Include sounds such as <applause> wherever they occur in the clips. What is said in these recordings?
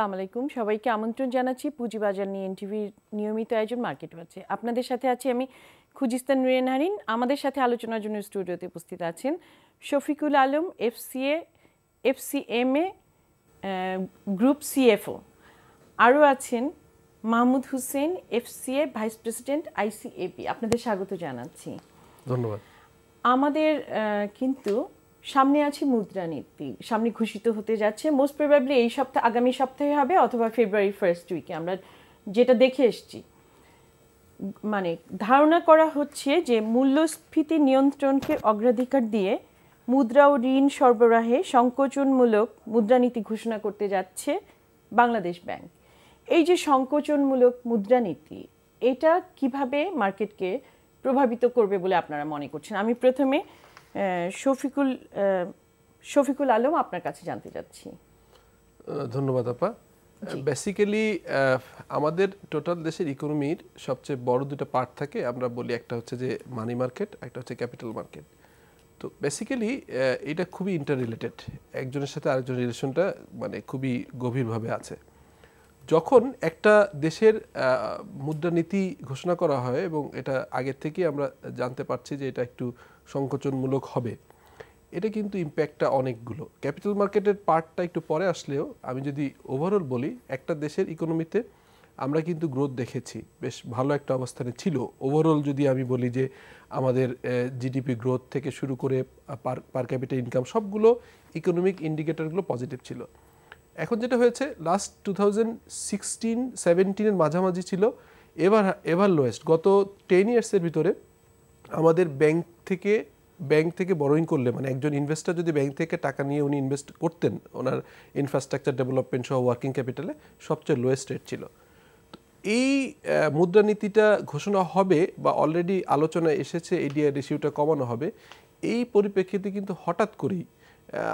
আসসালামু আলাইকুম। সবাইকে আমন্ত্রণ জানাচ্ছি পুঁজিবাজার নিয়ে এনটিভির নিয়মিত আয়োজন মার্কেট ওয়াচে আপনাদের সাথে আছি আমি খুজিস্তান নুরেন হারিন। আমাদের সাথে আলোচনার জন্য স্টুডিওতে উপস্থিত আছেন Shafiqul Alam FCA FCMA group CFO আরও আছেন Mahmud Hossain FCA vice president ICAP আপনাদের স্বাগত জানাচ্ছি। ধন্যবাদ। আমাদের কিন্তু সামনে আছে মুদ্রানীতি। সামনে ঘোষিত হতে যাচ্ছে। মোস্ট প্রবাবলি এই সপ্তাহ আগামী সপ্তাহে হবে অথবা ফেব্রুয়ারি ফার্স্ট উইকে আমরা যেটা দেখে এসেছি। মানে ধারণা করা হচ্ছে যে মূল্যস্ফীতি নিয়ন্ত্রণকে অগ্রাধিকার দিয়ে মুদ্রা ও ঋণ সরবরাহে সংকোচনমূলক মুদ্রানীতি ঘোষণা করতে যাচ্ছে বাংলাদেশ ব্যাংক। এই যে সংকোচনমূলক মুদ্রানীতি, এটা কীভাবে মার্কেটকে প্রভাবিত করবে বলে আপনারা মনে করছেন? আমি প্রথমে শফিকুল শফিকুল আলম আপনার কাছে জানতে চাচ্ছি। ধন্যবাদ আপা। বেসিক্যালি আমাদের টোটাল দেশের ইকোনমির সবচেয়ে বড় দুটো পার্ট থাকে। আমরা বলি একটা হচ্ছে যে মানি মার্কেট একটা হচ্ছে ক্যাপিটাল মার্কেট তো বেসিক্যালি এটা খুবই ইন্টার রিলেটেড একজনের সাথে আরেকজন রিলেশনটা মানে খুবই গভীরভাবে আছে। যখন একটা দেশের মুদ্রানীতি ঘোষণা করা হয় এবং এটা আগের থেকেই আমরা জানতে পারছি যে এটা একটু সংকোচনমূলক হবে। এটা কিন্তু ইম্প্যাক্টটা অনেকগুলো। ক্যাপিটাল মার্কেটের পার্টটা একটু পরে আসলেও আমি যদি ওভারঅল বলি, একটা দেশের ইকোনমিতে আমরা কিন্তু গ্রোথ দেখেছি। বেশ ভালো একটা অবস্থানে ছিল। ওভারঅল যদি আমি বলি যে আমাদের জিডিপি গ্রোথ থেকে শুরু করে পার পার ক্যাপিটাল ইনকাম সবগুলো ইকোনমিক ইন্ডিকেটরগুলো পজিটিভ ছিল। এখন যেটা হয়েছে লাস্ট টু থাউজেন্ড সিক্সটিন সেভেন্টিনের মাঝামাঝি ছিল। এবার এভার লোয়েস্ট গত টেন ইয়ার্সের ভিতরে আমাদের ব্যাংক থেকে ব্যাংক থেকে বরোইং করলে মানে একজন ইনভেস্টর যদি ব্যাংক থেকে টাকা নিয়ে উনি ইনভেস্ট করতেন, ওনার ইনফ্রাস্ট্রাকচার ডেভেলপমেন্ট সহ ওয়ার্কিং ক্যাপিটালে সবচেয়ে লোয়েস্ট রেট ছিল। এই মুদ্রানীতিটা ঘোষণা হবে বা অলরেডি আলোচনায় এসেছে এডিআই রেশিওটা কমানো হবে, এই পরিপ্রেক্ষিতে কিন্তু হঠাৎ করেই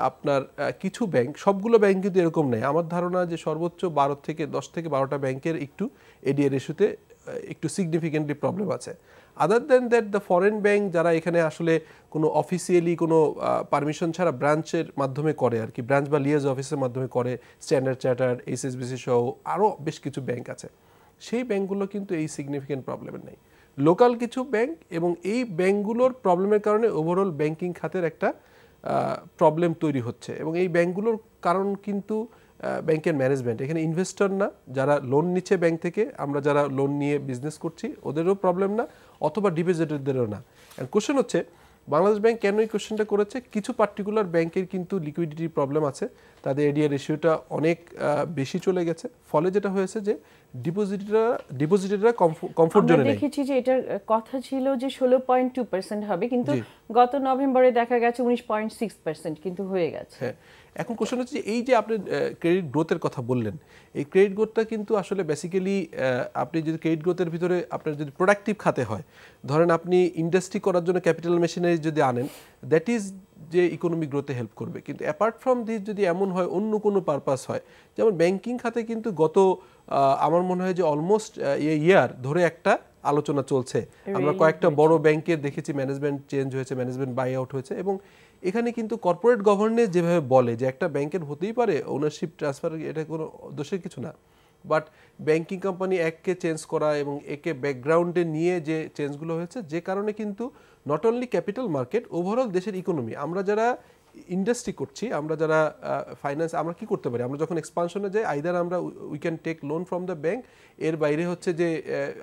আপনার কিছু ব্যাংক সবগুলো ব্যাংক কিন্তু এরকম নেই। আমার ধারণা যে সর্বোচ্চ বারো থেকে দশ থেকে বারোটা ব্যাংকের একটু এডিআই রেশিওতে একটু সিগনিফিকেন্টলি প্রবলেম আছে। Other than that the foreign bank যারা এখানে আসলে কোনো অফিসিয়ালি কোনো পারমিশন ছাড়া ব্রাঞ্চের মাধ্যমে করে আর কি ব্রাঞ্চ বা লিয়াজ অফিসের মাধ্যমে করে স্ট্যান্ডার্ড চার্টার এইচএসবিসি সহ আরও বেশ কিছু ব্যাংক আছে। সেই ব্যাংকগুলো কিন্তু এই সিগনিফিকেন্ট প্রবলেমের নেই। লোকাল কিছু ব্যাংক এবং এই ব্যাংকগুলোর প্রবলেমের কারণে ওভারঅল ব্যাংকিং খাতের একটা প্রবলেম তৈরি হচ্ছে। এবং এই ব্যাংকগুলোর কারণ কিন্তু ব্যাংকের ম্যানেজমেন্ট এখানে ইনভেস্টর না, যারা লোন নিচ্ছে ব্যাংক থেকে, আমরা যারা লোন নিয়ে বিজনেস করছি, ওদেরও প্রবলেম না, অথবা ডিপোজিটরদেরও না। অ্যান্ড কোশ্চেন হচ্ছে, বাংলাদেশ ব্যাংক কেন এই কোশ্চেনটা করেছে? কিছু পার্টিকুলার ব্যাংকের কিন্তু লিকুইডিটির প্রবলেম আছে। তাদের এডিআর রেশিওটা অনেক বেশি চলে গেছে। ফলে যেটা হয়েছে যে ডিপোজিটরা ডিপোজিটররা কমফোর্ট জোনে নেই। দেখেছি যে এটার কথা ছিল যে ষোলো পয়েন্ট টু পার্সেন্ট হবে কিন্তু গত নভেম্বরে দেখা গেছে উনিশ পয়েন্ট সিক্স পার্সেন্ট কিন্তু হয়ে গেছে। হ্যাঁ এখন কোশ্চেন হচ্ছে এই যে আপনি ক্রেডিট গ্রোথের কথা বললেন এই ক্রেডিট গ্রোথটা কিন্তু আসলে বেসিক্যালি আপনি যদি ক্রেডিট গ্রোথের ভিতরে আপনার যদি প্রোডাক্টিভ খাতে হয় ধরেন আপনি ইন্ডাস্ট্রি করার জন্য ক্যাপিটাল মেশিনারি যদি আনেন দ্যাট ইজ যে ইকোনমিক গ্রোথে হেল্প করবে। কিন্তু অ্যাপার্ট ফ্রম দিস যদি এমন হয় অন্য কোনো পারপাস হয় যেমন ব্যাংকিং খাতে কিন্তু গত আমার মনে হয় যে অলমোস্ট ইয়ার ধরে একটা আলোচনা চলছে। আমরা কয়েকটা বড় ব্যাংকের দেখেছি ম্যানেজমেন্ট চেঞ্জ হয়েছে ম্যানেজমেন্ট বাই আউট হয়েছে এবং এখানে কিন্তু কর্পোরেট গভর্নেন্স যেভাবে বলে যে একটা ব্যাংকের হতেই পারে ওনারশিপ ট্রান্সফার এটা কোনো দোষের কিছু না। বাট ব্যাংকিং কোম্পানি এককে চেঞ্জ করা এবং একে ব্যাকগ্রাউন্ডে নিয়ে যে চেঞ্জগুলো হয়েছে, যে কারণে কিন্তু not only capital market overall দেশের ইকোনমি আমরা যারা ইন্ডাস্ট্রি করছি, আমরা যারা ফাইন্যান্স আমরা কি করতে পারি? আমরা যখন এক্সপানশনে যাই আইদার আমরা we can take loan from the bank এর বাইরে হচ্ছে যে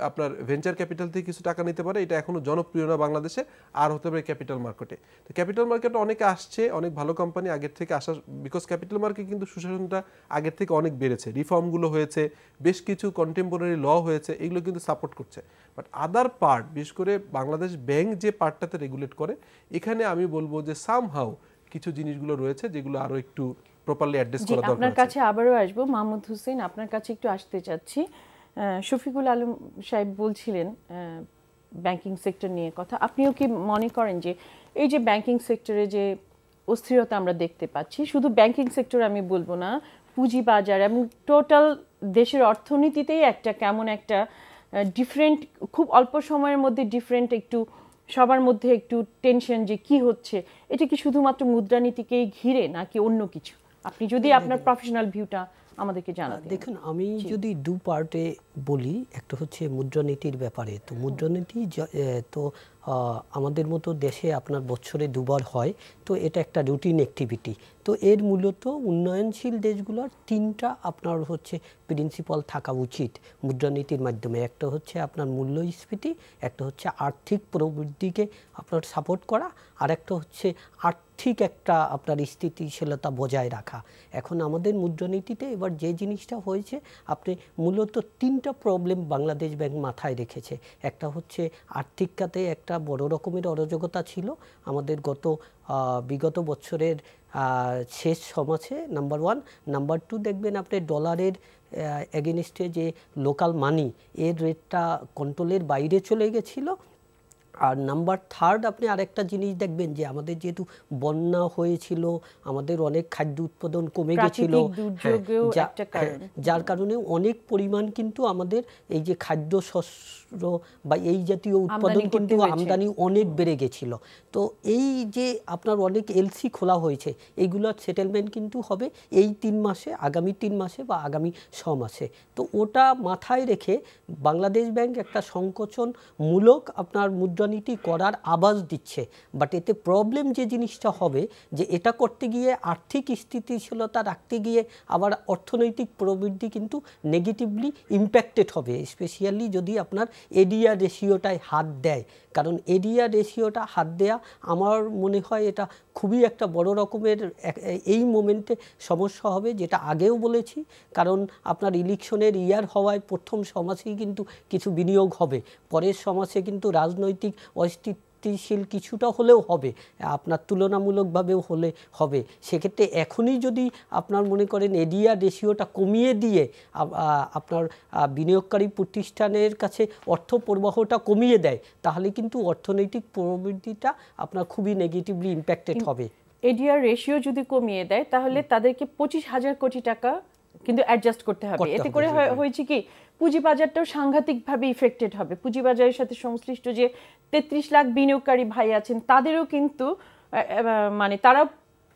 আপনার ভেঞ্চার ক্যাপিটাল থেকে কিছু টাকা নিতে পারে, এটা এখনও জনপ্রিয় না বাংলাদেশে, আর হতে পারে ক্যাপিটাল মার্কেটে তো ক্যাপিটাল মার্কেটে অনেকে আসছে, অনেক ভালো কোম্পানি আগের থেকে আসা বিকজ ক্যাপিটাল মার্কেট কিন্তু সুশাসনটা আগের থেকে অনেক বেড়েছে। রিফর্মগুলো হয়েছে, বেশ কিছু কন্টেম্পোরারি ল হয়েছে, এগুলো কিন্তু সাপোর্ট করছে। বাট আদার পার্ট বিশেষ করে বাংলাদেশ ব্যাংক যে পার্টটাতে রেগুলেট করে, এখানে আমি বলব যে সামহাউ কিছু জিনিসগুলো রয়েছে যেগুলো আরও একটু প্রপারলি অ্যাড্রেস করা দরকার আপনার কাছে আবারও আসব। মাহমুদ হোসেন আপনার কাছে একটু আসতে চাচ্ছি। শফিকুল আলম সাহেব বলছিলেন ব্যাংকিং সেক্টর নিয়ে কথা। আপনিও কি মনে করেন যে এই যে ব্যাংকিং সেক্টরে যে অস্থিরতা আমরা দেখতে পাচ্ছি শুধু ব্যাংকিং সেক্টর আমি বলব না পুঁজিবাজার এবং টোটাল দেশের অর্থনীতিতেই একটা কেমন একটা ডিফারেন্ট খুব অল্প সময়ের মধ্যে ডিফারেন্ট একটু সবার মধ্যে একটু টেনশন যে কি হচ্ছে এটা কি শুধুমাত্র মুদ্রানীতিকেই ঘিরে নাকি অন্য কিছু? আপনি যদি আপনার প্রফেশনাল ভিউটা আমাদেরকে জানান দেখুন আমি যদি দু পার্টে বলি একটা হচ্ছে মুদ্রানীতির ব্যাপারে। তো মুদ্রানীতি তো আমাদের মতো দেশে আপনার বছরে দুবার হয়, তো এটা একটা রুটিন অ্যাক্টিভিটি তো এর মূলত উন্নয়নশীল দেশগুলোর তিনটা আপনার হচ্ছে প্রিন্সিপাল থাকা উচিত মুদ্রানীতির মাধ্যমে। একটা হচ্ছে আপনার মূল্যস্ফীতি, একটা হচ্ছে আর্থিক প্রবৃদ্ধিকে আপনার সাপোর্ট করা, আর একটা হচ্ছে আর্থিক একটা আপনার স্থিতিশীলতা বজায় রাখা। এখন আমাদের মুদ্রানীতিতে এবার যে জিনিসটা হয়েছে, আপনি মূলত তিনটা প্রবলেম বাংলাদেশ ব্যাংক মাথায় রেখেছে। একটা হচ্ছে আর্থিক খাতে একটা বড় রকমের অরাজকতা ছিল। আমাদের গত বিগত বছরের শেষ সমাজে নাম্বার ওয়ান নাম্বার টু দেখবেন আপনি ডলারের এগেনস্টে যে লোকাল মানি এর রেটটা কন্ট্রোলের বাইরে চলে গেছিল। আর নাম্বার থার্ড আপনি আরেকটা জিনিস দেখবেন যে আমাদের যেহেতু বন্যা হয়েছিল আমাদের অনেক খাদ্য উৎপাদন কমে গেছিল। হ্যাঁ, হ্যাঁ, যার কারণে অনেক পরিমাণ কিন্তু আমাদের এই যে খাদ্য শস্য বা এই জাতীয় উৎপাদন কিন্তু আমদানি অনেক বেড়ে গেছিল। তো এই যে আপনার অনেক এলসি খোলা হয়েছে এইগুলোর সেটেলমেন্ট কিন্তু হবে এই তিন মাসে আগামী তিন মাসে বা আগামী ছ মাসে। তো ওটা মাথায় রেখে বাংলাদেশ ব্যাংক একটা সংকোচনমূলক আপনার মুদ্রা মুদ্রানীতি করার আবাস দিচ্ছে। বাট এতে প্রবলেম যে জিনিসটা হবে, যে এটা করতে গিয়ে আর্থিক স্থিতিশীলতা রাখতে গিয়ে আবার অর্থনৈতিক প্রবৃদ্ধি কিন্তু নেগেটিভলি ইম্প্যাক্টেড হবে। স্পেশিয়ালি যদি আপনার এডিয়া রেশিওটায় হাত দেয়। কারণ এরিয়া রেশিওটা হাত দেয়া আমার মনে হয় এটা খুবই একটা বড় রকমের এই মোমেন্টে সমস্যা হবে, যেটা আগেও বলেছি। কারণ আপনার ইলেকশনের ইয়ার হওয়ায় প্রথম সমাসেই কিন্তু কিছু বিনিয়োগ হবে, পরের সমাসে কিন্তু রাজনৈতিক অস্তিত্ব স্থিতিশীল কিছুটা হলেও হবে আপনার তুলনামূলকভাবেও হলে হবে। সেক্ষেত্রে এখনই যদি আপনার মনে করেন এডিয়া রেশিওটা কমিয়ে দিয়ে আপনার বিনিয়োগকারী প্রতিষ্ঠানের কাছে অর্থ প্রবাহটা কমিয়ে দেয় তাহলে কিন্তু অর্থনৈতিক প্রবৃদ্ধিটা আপনার খুবই নেগেটিভলি ইম্প্যাক্টেড হবে। এডিআর রেশিও যদি কমিয়ে দেয় তাহলে তাদেরকে পঁচিশ হাজার কোটি টাকা কিন্তু অ্যাডজাস্ট করতে হবে। এতে করে হয়েছে কি পুঁজিবাজারটাও সাংঘাতিকভাবে ইফেক্টেড হবে। পুঁজিবাজারের সাথে সংশ্লিষ্ট যে তেত্রিশ লাখ বিনিয়োগকারী ভাই আছেন তাদেরও কিন্তু মানে তারা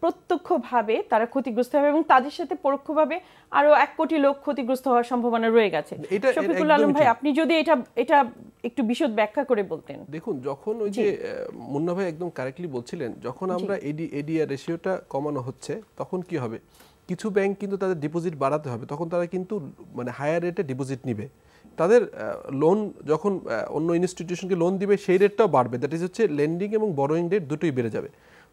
প্রত্যক্ষভাবে তারা ক্ষতিগ্রস্ত হবে এবং তাদের সাথে পরোক্ষভাবে আরও এক কোটি লোক ক্ষতিগ্রস্ত হওয়ার সম্ভাবনা রয়ে গেছে। শফিকুল আলম ভাই আপনি যদি এটা এটা একটু বিশদ ব্যাখ্যা করে বলতেন। দেখুন যখন ওই যে মুন্না ভাই একদম কারেক্টলি বলছিলেন যখন আমরা এডি এডিআর রেশিওটা কমানো হচ্ছে তখন কি হবে? কিছু ব্যাংক কিন্তু তাদের ডিপোজিট বাড়াতে হবে তখন তারা কিন্তু মানে হায়ার রেটে ডিপোজিট নিবে। তাদের লোন যখন অন্য ইনস্টিটিউশনকে লোন দিবে সেই রেটটাও বাড়বে। দ্যাট ইজ হচ্ছে লেন্ডিং এবং বরোয়িং রেট দুটোই বেড়ে যাবে।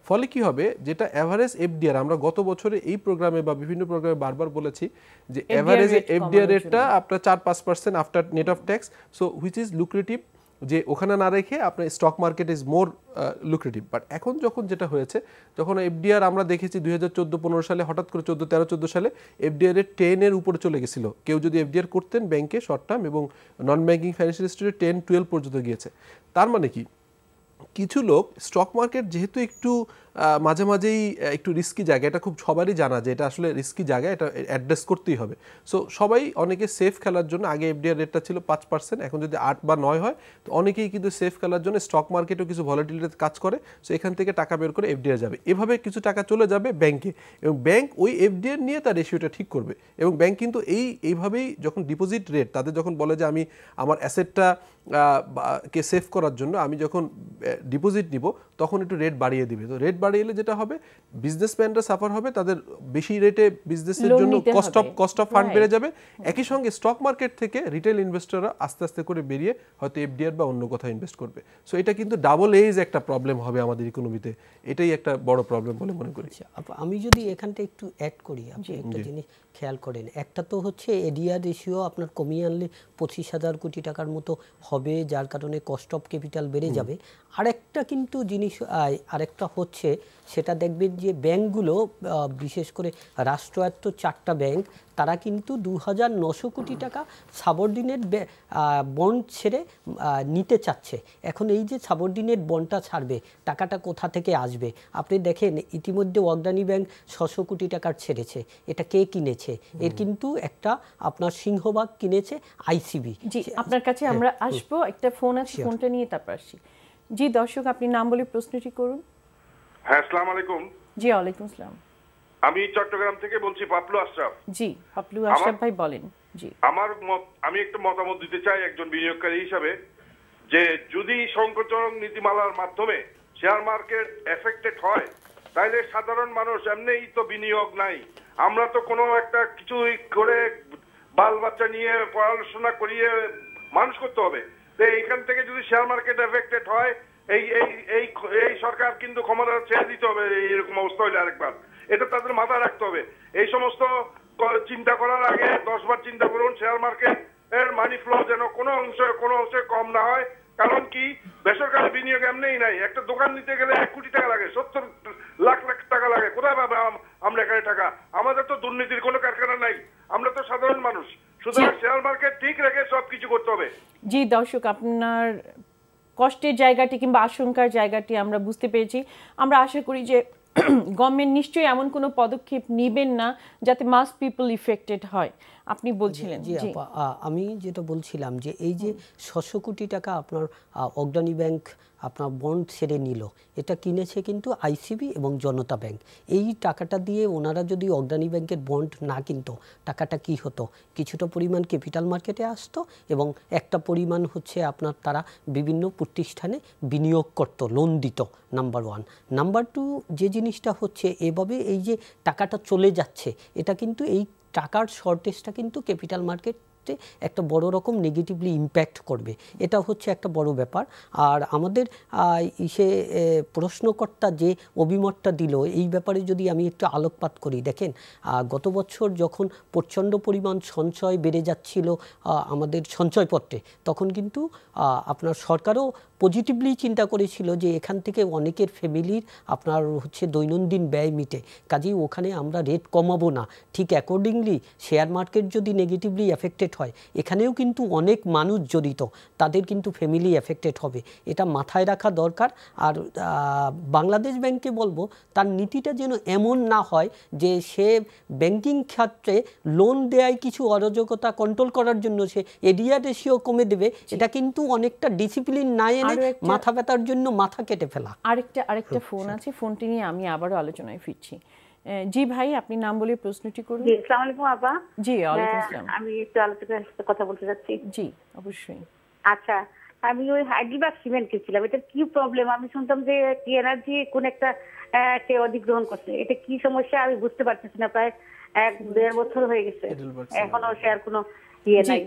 ফলে কি হবে যেটা অ্যাভারেজ এফডিআর আমরা গত বছরে এই প্রোগ্রামে বা বিভিন্ন প্রোগ্রামে বারবার বলেছি যে অ্যাভারেজ এফডিআর রেটটা আপনার চার পাঁচ percent after net of tax so which is lucrative যে ওখানে না রেখে আপনার stock market is more lucrative but এখন যখন যেটা হয়েছে, যখন এফডিআর আমরা দেখেছি দুই হাজার চোদ্দ, পনেরো সালে, হঠাৎ করে চোদ্দ, তেরো, চোদ্দ সালে এফডিআর এর টেনের উপরে চলে গেছিল। কেউ যদি এফডিআর করতেন ব্যাংকে শর্ট টার্ম এবং নন ব্যাংকিং ফাইন্যান্সিয়াল ইনস্টিটিউটে টেন টুয়েলভ পর্যন্ত গিয়েছে। তার মানে কি? কিছু লোক স্টক মার্কেট যেহেতু একটু মাঝে মাঝেই একটু রিস্কি জায়গা। এটা খুব সবারই জানা যে এটা আসলে রিস্কি জায়গা, এটা অ্যাড্রেস করতেই হবে। সো সবাই অনেকে সেফ খেলার জন্য, আগে এফডিআর রেটটা ছিল পাঁচ পার্সেন্ট এখন যদি আট বা নয় হয়, তো অনেকেই কিন্তু সেফ খেলার জন্য স্টক মার্কেটেও কিছু ভলাটিলিটিতে কাজ করে। সো এখান থেকে টাকা বের করে এফডিআর যাবে। এভাবে কিছু টাকা চলে যাবে ব্যাংকে এবং ব্যাংক ওই এফডিআর নিয়ে তার রেশিওটা ঠিক করবে। এবং ব্যাংক কিন্তু এই, এইভাবেই যখন ডিপোজিট রেট তাদের যখন বলে যে আমি আমার অ্যাসেটটা কে সেভ করার জন্য, আমি যখন ডিপোজিট নিব, তখন একটু রেট বাড়িয়ে দিবে। তো রেট বাড়িয়ে এলে যেটা হবে বিজনেসম্যানরা সাফার হবে তাদের বেশি রেটে বিজনেসের জন্য cost of cost of fund বেড়ে যাবে। একই সঙ্গে স্টক মার্কেট থেকে রিটেল ইনভেস্টররা আস্তে আস্তে করে বেরিয়ে হয়তো এফডিআর বা অন্য কোথাও ইনভেস্ট করবে। সো এটা কিন্তু ডাবল এজ একটা প্রবলেম হবে আমাদের ইকোনমিতে এটাই একটা বড় প্রবলেম বলে মনে করি। আচ্ছা, আমি যদি এখানটা একটু অ্যাড করি আপনি একটা জিনিস খেয়াল করেন। একটা তো হচ্ছে এডিআর রেশিও আপনার কমিয়ে আনলে পঁচিশ হাজার কোটি টাকার মতো হবে যার কারণে কস্ট অফ ক্যাপিটাল বেড়ে যাবে। আরেকটা কিন্তু জিনিস আরেকটা হচ্ছে সেটা দেখবেন যে ব্যাংকগুলো বিশেষ করে রাষ্ট্রায়ত্ত চারটা ব্যাংক তারা কিন্তু দু হাজার নশো কোটি টাকা সাবর্ডিনেট বন্ড ছেড়ে নিতে চাচ্ছে। এখন এই যে সাবর্ডিনেট বন্ডটা ছাড়বে টাকাটা কোথা থেকে আসবে? আপনি দেখেন ইতিমধ্যে অগ্রাণী ব্যাংক ছশো কোটি টাকার ছেড়েছে। এটা কে কিনেছে? এর কিন্তু একটা আপনার সিংহবাগ কিনেছে আইসিবি। জি আপনার কাছে হ্যাঁ, আমরা আসব। একটা ফোন আছে ফোনটা নিয়ে তারপর আসি জি দর্শক আপনি নাম বলে প্রশ্নটি করুন। হ্যাঁ আসসালামু আলাইকুম। জি ওয়ালাইকুম আসসালাম। আমি চট্টগ্রাম থেকে বলছি পাপলু আশরাফ। জি পাপলু আশরাফ ভাই বলেন জি। আমার মত আমি একটু মতামত দিতে চাই একজন বিনিয়োগকারী হিসাবে যে যদি সংকোচন নীতিমালার মাধ্যমে শেয়ার মার্কেট এফেক্টেড হয় তাহলে সাধারণ মানুষ এমনিই তো বিনিয়োগ নাই। আমরা তো কোনো একটা কিছু করে বাল বাচ্চা নিয়ে পড়াশোনা করিয়ে মানুষ করতে হবে। তো এইখান থেকে যদি শেয়ার মার্কেট এফেক্টেড হয় এই এই এই সরকার কিন্তু ক্ষমতা ছেড়ে দিতে হবে এই- এরকম অবস্থা হলে আরেকবার। এটা তাদের মাথায় রাখতে হবে। এই সমস্ত চিন্তা করার আগে দশবার চিন্তা করুন শেয়ার মার্কেট এর মানি ফ্লো যেন কোনো অংশে কোনো অংশে কম না হয়। কারণ কি? বেসরকারি বিনিয়োগ এমনিই নাই। একটা দোকান নিতে গেলে এক কোটি টাকা লাগে সত্তর লাখ লাখ টাকা লাগে। কোথায় পাবে আমরা এখানে টাকা? আমাদের তো দুর্নীতির কোনো কারখানা নাই। আমরা তো সাধারণ মানুষ। সুতরাং শেয়ার মার্কেট ঠিক রেখে সবকিছু করতে হবে। জি দর্শক আপনার কষ্টের জায়গাটি কিংবা আশঙ্কার জায়গাটি আমরা বুঝতে পেরেছি। আমরা আশা করি যে <clears throat> গভর্নমেন্ট নিশ্চয়ই এমন কোনো পদক্ষেপ নেবেন না যাতে মাস পিপল ইফেক্টেড হয়। আপনি বলছিলেন আমি যেটা বলছিলাম যে এই যে ছশো কোটি টাকা আপনার অগ্রণী ব্যাংক আপনার বন্ড ছেড়ে নিল। এটা কিনেছে কিন্তু আইসিবি এবং জনতা ব্যাংক। এই টাকাটা দিয়ে ওনারা যদি অগ্রণী ব্যাংকের বন্ড না কিনতো, টাকাটা কি হতো? কিছুটা পরিমাণ ক্যাপিটাল মার্কেটে আসতো এবং একটা পরিমাণ হচ্ছে আপনার তারা বিভিন্ন প্রতিষ্ঠানে বিনিয়োগ করত লোন দিত নাম্বার ওয়ান নাম্বার টু যে জিনিসটা হচ্ছে, এভাবে এই যে টাকাটা চলে যাচ্ছে, এটা কিন্তু এই টাকার শর্টেজটা কিন্তু ক্যাপিটাল মার্কেটে একটা বড় রকম নেগেটিভলি ইম্প্যাক্ট করবে। এটা হচ্ছে একটা বড় ব্যাপার। আর আমাদের সে প্রশ্নকর্তা যে অভিমতটা দিল, এই ব্যাপারে যদি আমি একটু আলোকপাত করি। দেখেন গত বছর যখন প্রচণ্ড পরিমাণ সঞ্চয় বেড়ে যাচ্ছিল আমাদের সঞ্চয়পত্রে, তখন কিন্তু আপনার সরকারও পজিটিভলি চিন্তা করেছিল যে এখান থেকে অনেকের ফ্যামিলির আপনার হচ্ছে দৈনন্দিন ব্যয় মিটে। কাজেই ওখানে আমরা রেট কমাবো না। ঠিক অ্যাকর্ডিংলি শেয়ার মার্কেট যদি নেগেটিভলি এফেক্টেড হয় এখানেও কিন্তু অনেক মানুষ জড়িত। তাদের কিন্তু ফ্যামিলি এফেক্টেড হবে। এটা মাথায় রাখা দরকার। আর বাংলাদেশ ব্যাংকে বলব তার নীতিটা যেন এমন না হয় যে সে ব্যাংকিং ক্ষেত্রে লোন দেয় কিছু অরাজকতা কন্ট্রোল করার জন্য সে এরিয়া রেশিও কমে দেবে। এটা কিন্তু অনেকটা ডিসিপ্লিন না এনে মাথা ব্যথার জন্য মাথা কেটে ফেলা। আরেকটা আরেকটা ফোন আছে ফোনটি নিয়ে আমি আবারও আলোচনায় ফিরছি। জি ভাই আপনি নাম বলে প্রশ্নটি করুন। জি আসসালামু আলাইকুম আপা। জি ওয়ালাইকুম হ্যাঁ, আসসালাম। আমি একটু আলোচনার সাথে কথা বলতে চাচ্ছি। জি অবশ্যই। আচ্ছা আমি ওই হাইড্রিবাগ সিমেন্ট কিনছিলাম এটা কি প্রবলেম আমি শুনতাম যে কি এনার্জি কোন একটা আহ, সে অধিগ্রহণ করছে। এটা কি সমস্যা? আমি বুঝতে পারতেছি না প্রায় এক দেড় বছর হয়ে গেছে। এখনও সে আর কোনো ইয়ে। নাই।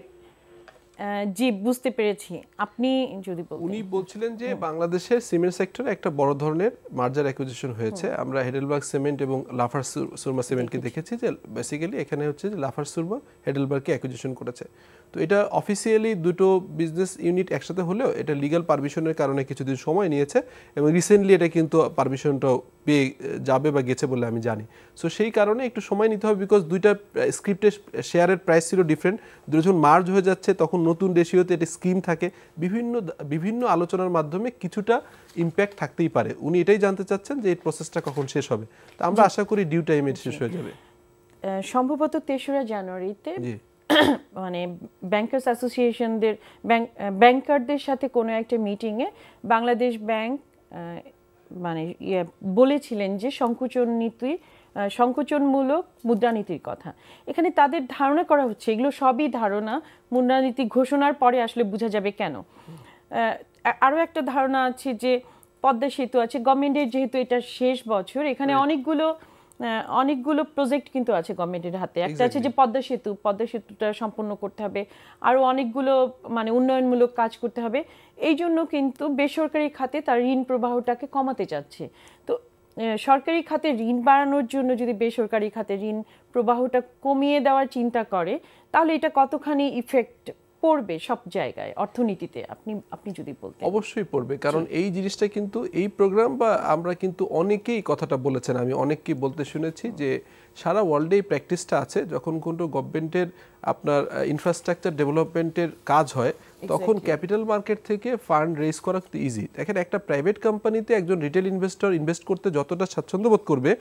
জি বুঝতে পেরেছি। আপনি যদি উনি বলছিলেন যে বাংলাদেশের সিমেন্ট সেক্টরে একটা বড় ধরনের মার্জার অ্যাকুইজিশন হয়েছে। আমরা হেডেলবার্গ সিমেন্ট এবং লাফার সুর- সুরমা সিমেন্টকে দেখেছি যে বেসিক্যালি এখানে হচ্ছে যে লাফার সুরমা হেডেলবার্গকে অ্যাকুইজিশন করেছে। তো এটা অফিসিয়ালি দুটো বিজনেস ইউনিট একসাথে হলেও এটা লিগ্যাল পারমিশনের কারণে কিছুদিন সময় নিয়েছে এবং রিসেন্টলি এটা কিন্তু পারমিশনটাও পেয়ে যাবে বা গেছে বলে আমি জানি। সো সেই কারণে একটু সময় নিতে হবে বিকজ দুইটা স্ক্রিপ্টের শেয়ারের প্রাইস ছিল ডিফারেন্ট দুটো যখন মার্জ হয়ে যাচ্ছে তখন নতুন রেশিওতে একটা স্কিম থাকে বিভিন্ন বিভিন্ন আলোচনার মাধ্যমে কিছুটা ইম্প্যাক্ট থাকতেই পারে। উনি এটাই জানতে চাচ্ছেন যে এই প্রসেসটা কখন শেষ হবে। তো আমরা আশা করি ডিউ টাইমে শেষ হয়ে যাবে। সম্ভবত তেসরা জানুয়ারিতে <coughs> মানে ব্যাংকার্স অ্যাসোসিয়েশনদের ব্যাংক ব্যাংকারদের সাথে কোনো একটা মিটিংয়ে বাংলাদেশ ব্যাংক মানে ইয়ে বলেছিলেন যে সংকোচন নীতি সংকোচনমূলক মুদ্রানীতির কথা। এখানে তাদের ধারণা করা হচ্ছে এগুলো সবই ধারণা মুদ্রানীতি ঘোষণার পরে আসলে বোঝা যাবে কেন। আরও একটা ধারণা আছে যে পদ্মা সেতু আছে গভর্নমেন্টের যেহেতু এটা শেষ বছর এখানে অনেকগুলো অনেকগুলো প্রজেক্ট কিন্তু আছে গভর্নমেন্টের হাতে। একটা আছে যে পদ্মা সেতু পদ্মা সেতুটা সম্পূর্ণ করতে হবে আরও অনেকগুলো মানে উন্নয়নমূলক কাজ করতে হবে। এই জন্য কিন্তু বেসরকারি খাতে তার ঋণ প্রবাহটাকে কমাতে চাচ্ছে। তো সরকারি খাতে ঋণ বাড়ানোর জন্য যদি বেসরকারি খাতে ঋণ প্রবাহটা কমিয়ে দেওয়ার চিন্তা করে তাহলে এটা কতখানি ইফেক্ট পড়বে সব জায়গায় অর্থনীতিতে? আপনি আপনি যদি বলতেন। অবশ্যই পড়বে কারণ এই জিনিসটা কিন্তু এই প্রোগ্রাম বা আমরা কিন্তু অনেকেই কথাটা বলেছেন আমি অনেককেই বলতে শুনেছি যে সারা ওয়ার্ল্ডে এই প্র্যাকটিসটা আছে যখন কোনো গভর্নমেন্টের আপনার ইনফ্রাস্ট্রাকচার ডেভেলপমেন্টের কাজ হয় তখন ক্যাপিটাল মার্কেট থেকে ফান্ড রেজ করা ইজি দেখেন একটা প্রাইভেট কোম্পানিতে একজন রিটেল ইনভেস্টর ইনভেস্ট করতে যতটা স্বাচ্ছন্দ্য বোধ করবে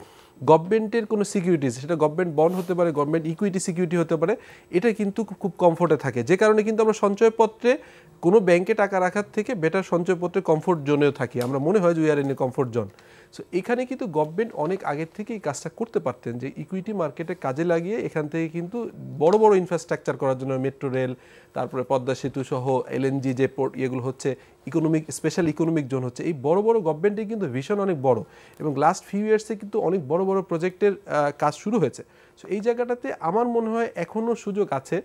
গভর্নমেন্টের কোনো সিকিউরিটিজ সেটা গভর্নমেন্ট বন্ড হতে পারে, গভর্নমেন্ট ইকুইটি সিকিউরিটি হতে পারে, এটা কিন্তু খুব- খুব কমফোর্টে থাকে। যে কারণে কিন্তু আমরা সঞ্চয়পত্রে কোনো ব্যাংকে টাকা রাখার থেকে বেটার সঞ্চয়পত্রে কমফোর্ট জোনেও থাকি। আমরা মনে হয় যে we are in a comfort zone so এখানে কিন্তু গভর্নমেন্ট অনেক আগের থেকে এই কাজটা করতে পারতেন যে ইকুইটি মার্কেটে কাজে লাগিয়ে এখান থেকে কিন্তু বড় বড় ইনফ্রাস্ট্রাকচার করার জন্য মেট্রো রেল তারপরে পদ্মা সেতু সহ এলএনজি যে পোর্ট ইয়েগুলো হচ্ছে ইকোনমিক স্পেশাল ইকোনমিক জোন হচ্ছে। এই বড় বড় গভর্নমেন্টে কিন্তু ভিশন অনেক বড় এবং লাস্ট ফিউ ইয়ার্সে কিন্তু অনেক বড় বড় প্রজেক্টের কাজ শুরু হয়েছে। সো এই জায়গাটাতে আমার মনে হয় এখনও সুযোগ আছে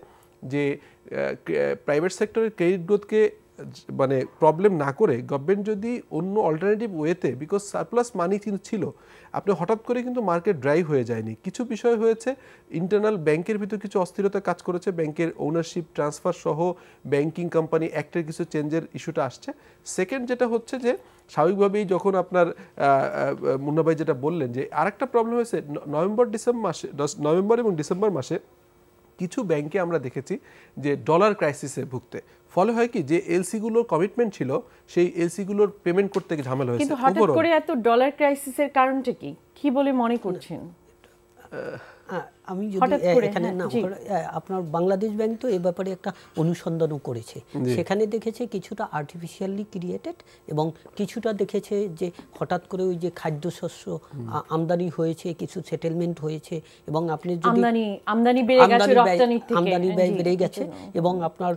যে প্রাইভেট সেক্টরের ক্রেডিট গ্রোথকে মানে প্রবলেম না করে গভর্নমেন্ট যদি অন্য অল্টারনেটিভ ওয়েতে বিকজ সারপ্লাস মানি কিন্তু ছিল আপনি হঠাৎ করে কিন্তু মার্কেট ড্রাই হয়ে যায়নি। কিছু বিষয় হয়েছে ইন্টারনাল ব্যাংকের ভিতর কিছু অস্থিরতা কাজ করেছে ব্যাংকের ওনারশিপ ট্রান্সফার সহ ব্যাংকিং কোম্পানি অ্যাক্টের কিছু চেঞ্জের ইস্যুটা আসছে। সেকেন্ড যেটা হচ্ছে যে স্বাভাবিকভাবেই যখন আপনার আহ, আহ, মুন্না ভাই যেটা বললেন যে আরেকটা প্রবলেম হয়েছে নভেম্বর ডিসেম্বর মাসে নভেম্বর এবং ডিসেম্বর মাসে কিছু ব্যাংকে আমরা দেখেছি যে ডলার ক্রাইসিসে ভুগতে। ফলে হয় কি যে এলসিগুলোর কমিটমেন্ট ছিল সেই এলসিগুলোর পেমেন্ট করতে গিয়ে ঝামেলা হয়েছে। কিন্তু হঠাৎ করে এত ডলার ক্রাইসিসের কারণটা কি? কি বলে মনে করছেন? আমি যদি এখানে হ্যাঁ, না আপনার বাংলাদেশ ব্যাংক তো এ ব্যাপারে একটা অনুসন্ধানও করেছে। সেখানে দেখেছে কিছুটা আর্টিফিশিয়ালি ক্রিয়েটেড এবং কিছুটা দেখেছে যে হঠাৎ করে ওই যে খাদ্যশস্য আমদানি হয়েছে কিছু সেটেলমেন্ট হয়েছে এবং আপনি যদি আমদানি আমদানি বেড়ে গেছে আমদানি ব্যয়- রপ্তানির থেকে। আমদানি ব্যয় জি, বেড়ে গেছে এবং আপনার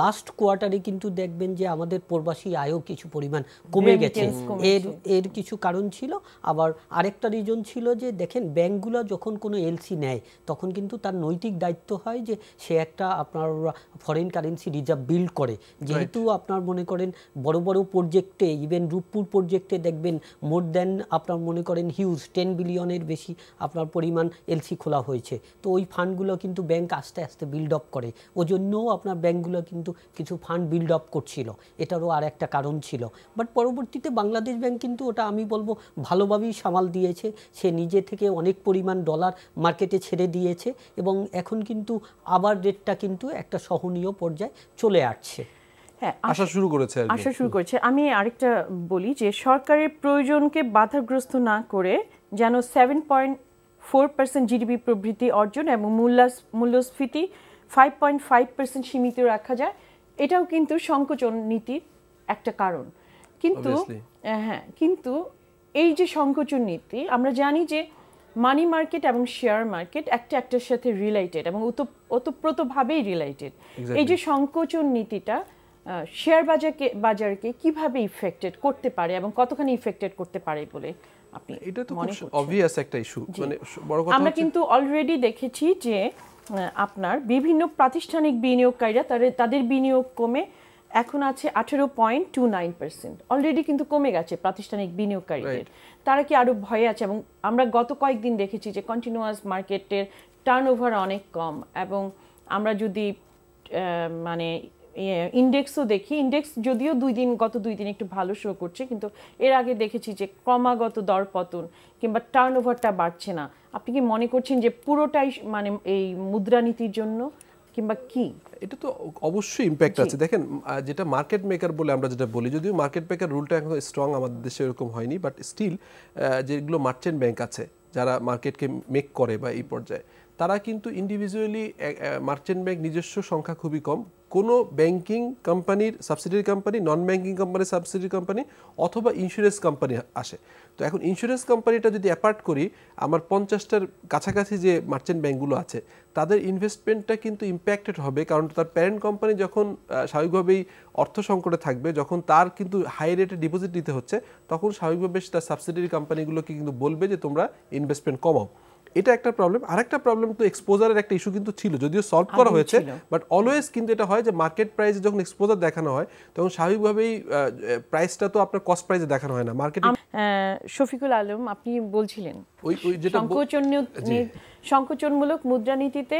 লাস্ট কোয়ার্টারে কিন্তু দেখবেন যে আমাদের প্রবাসী আয়ও কিছু পরিমাণ কমে গেছে। এর এর কিছু কারণ ছিল। আবার আরেকটা রিজন ছিল যে দেখেন ব্যাংকগুলো যখন কোনো এলসি নেয় তখন কিন্তু তার নৈতিক দায়িত্ব হয় যে সে একটা আপনার ফরেন কারেন্সি রিজার্ভ বিল্ড করে। যেহেতু আপনার মনে করেন বড় বড় প্রজেক্টে ইভেন রূপপুর প্রজেক্টে দেখবেন মোর দেন আপনার মনে করেন হিউজ টেন বিলিয়নের বেশি আপনার পরিমাণ এলসি খোলা হয়েছে। তো ওই ফান্ডগুলো কিন্তু ব্যাংক আস্তে আস্তে বিল্ড আপ করে। ওই জন্যও আপনার ব্যাংকগুলো কিন্তু কিছু ফান্ড বিল্ড আপ করছিল। এটারও আর একটা কারণ ছিল। বাট পরবর্তীতে বাংলাদেশ ব্যাংক কিন্তু ওটা আমি বলব ভালোভাবেই সামাল দিয়েছে। সে নিজে থেকে অনেক পরিমাণ ডলার মার্কেটে ছেড়ে দিয়েছে এবং এখন কিন্তু আবার রেটটা কিন্তু একটা সহনীয় পর্যায়ে চলে আসছে। হ্যাঁ আসা শুরু করেছে শুরু করেছে। আমি আরেকটা বলি যে সরকারের প্রয়োজনকে বাধাগ্রস্ত না করে যেন seven point four percent GDP প্রবৃদ্ধি অর্জন এবং মূল্যাস মূল্যস্ফীতি ফাইভ পয়েন্ট ফাইভ পার্সেন্ট সীমিত রাখা যায় এটাও কিন্তু সংকোচন নীতির একটা কারণ। কিন্তু আহ, হ্যাঁ কিন্তু এই যে সংকোচন নীতি আমরা জানি যে মানি মার্কেট এবং শেয়ার মার্কেট একটা একটার সাথে রিলেটেড এবং ওতপ্রোতভাবেই রিলেটেড এই যে সংকোচন নীতিটা শেয়ার বাজারকে বাজারকে কীভাবে ইফেক্টেড করতে পারে এবং কতখানি ইফেক্টেড করতে পারে বলে আপনি এটা তো অবভিয়াস একটা ইস্যু মানে বড় কথা আমরা কিন্তু অলরেডি দেখেছি যে আপনার বিভিন্ন প্রাতিষ্ঠানিক বিনিয়োগকারীরা তাদের তাদের বিনিয়োগ কমে এখন আছে আঠেরো point two nine percent. Already কিন্তু কমে গেছে প্রাতিষ্ঠানিক বিনিয়োগকারীদের। তারা কি আরও ভয়ে আছে? এবং আমরা গত কয়েকদিন দেখেছি যে কন্টিনিউয়াস মার্কেটের টার্ন ওভার অনেক কম এবং আমরা যদি মানে ইন্ডেক্সও দেখি ইন্ডেক্স যদিও দুই দিন গত দুই দিন একটু ভালো শো করছে কিন্তু এর আগে দেখেছি যে ক্রমাগত দর পতন কিংবা টার্ন ওভারটা বাড়ছে না। আপনি কি মনে করছেন যে পুরোটাই মানে এই মুদ্রানীতির জন্য? কিংবা কি? এটা তো অবশ্যই ইম্প্যাক্ট আছে। দেখেন যেটা মার্কেট মেকার বলে আমরা যেটা বলি যদিও মার্কেট মেকার রুলটা এখন স্ট্রং আমাদের দেশে এরকম হয়নি বাট স্টিল যেগুলো মার্চেন্ট ব্যাংক আছে যারা মার্কেটকে মেক করে বা এই পর্যায়ে তারা কিন্তু ইন্ডিভিজুয়ালি মার্চেন্ট ব্যাংক নিজস্ব সংখ্যা খুবই কম। কোনো ব্যাংকিং কোম্পানির সাবসিডিয়ারি কোম্পানি নন ব্যাংকিং কোম্পানির সাবসিডিয়ারি কোম্পানি অথবা ইন্স্যুরেন্স কোম্পানি আসে। তো এখন ইন্স্যুরেন্স কোম্পানিটা যদি অ্যাপার্ট করি, আমার পঞ্চাশটার কাছাকাছি যে মার্চেন্ট ব্যাংকগুলো আছে, তাদের ইনভেস্টমেন্টটা কিন্তু ইম্প্যাক্টেড হবে কারণ তার প্যারেন্ট কোম্পানি যখন স্বাভাবিকভাবেই অর্থ সংকটে থাকবে, যখন তার কিন্তু হাই রেটে ডিপোজিট নিতে হচ্ছে, তখন স্বাভাবিকভাবে তার সাবসিডিয়ারি কোম্পানিগুলোকে কিন্তু বলবে যে তোমরা ইনভেস্টমেন্ট কমাও। এটা একটা প্রবলেম আরেকটা প্রবলেম তো এক্সপোজারের একটা ইস্যু কিন্তু ছিল যদিও সলভ করা হয়েছে বাট অলওয়েজ কিন্তু এটা হয় যে মার্কেট প্রাইসে যখন এক্সপোজার দেখানো হয় তখন স্বাভাবিকভাবেই প্রাইসটা তো আপনার কস্ট প্রাইসে দেখানো হয় না। মার্কেট শফিকুল আলম আপনি বলছিলেন ওই ওই যেটা সংকোচনীয় সংকোচন সংকোচনমূলক মুদ্রানীতিতে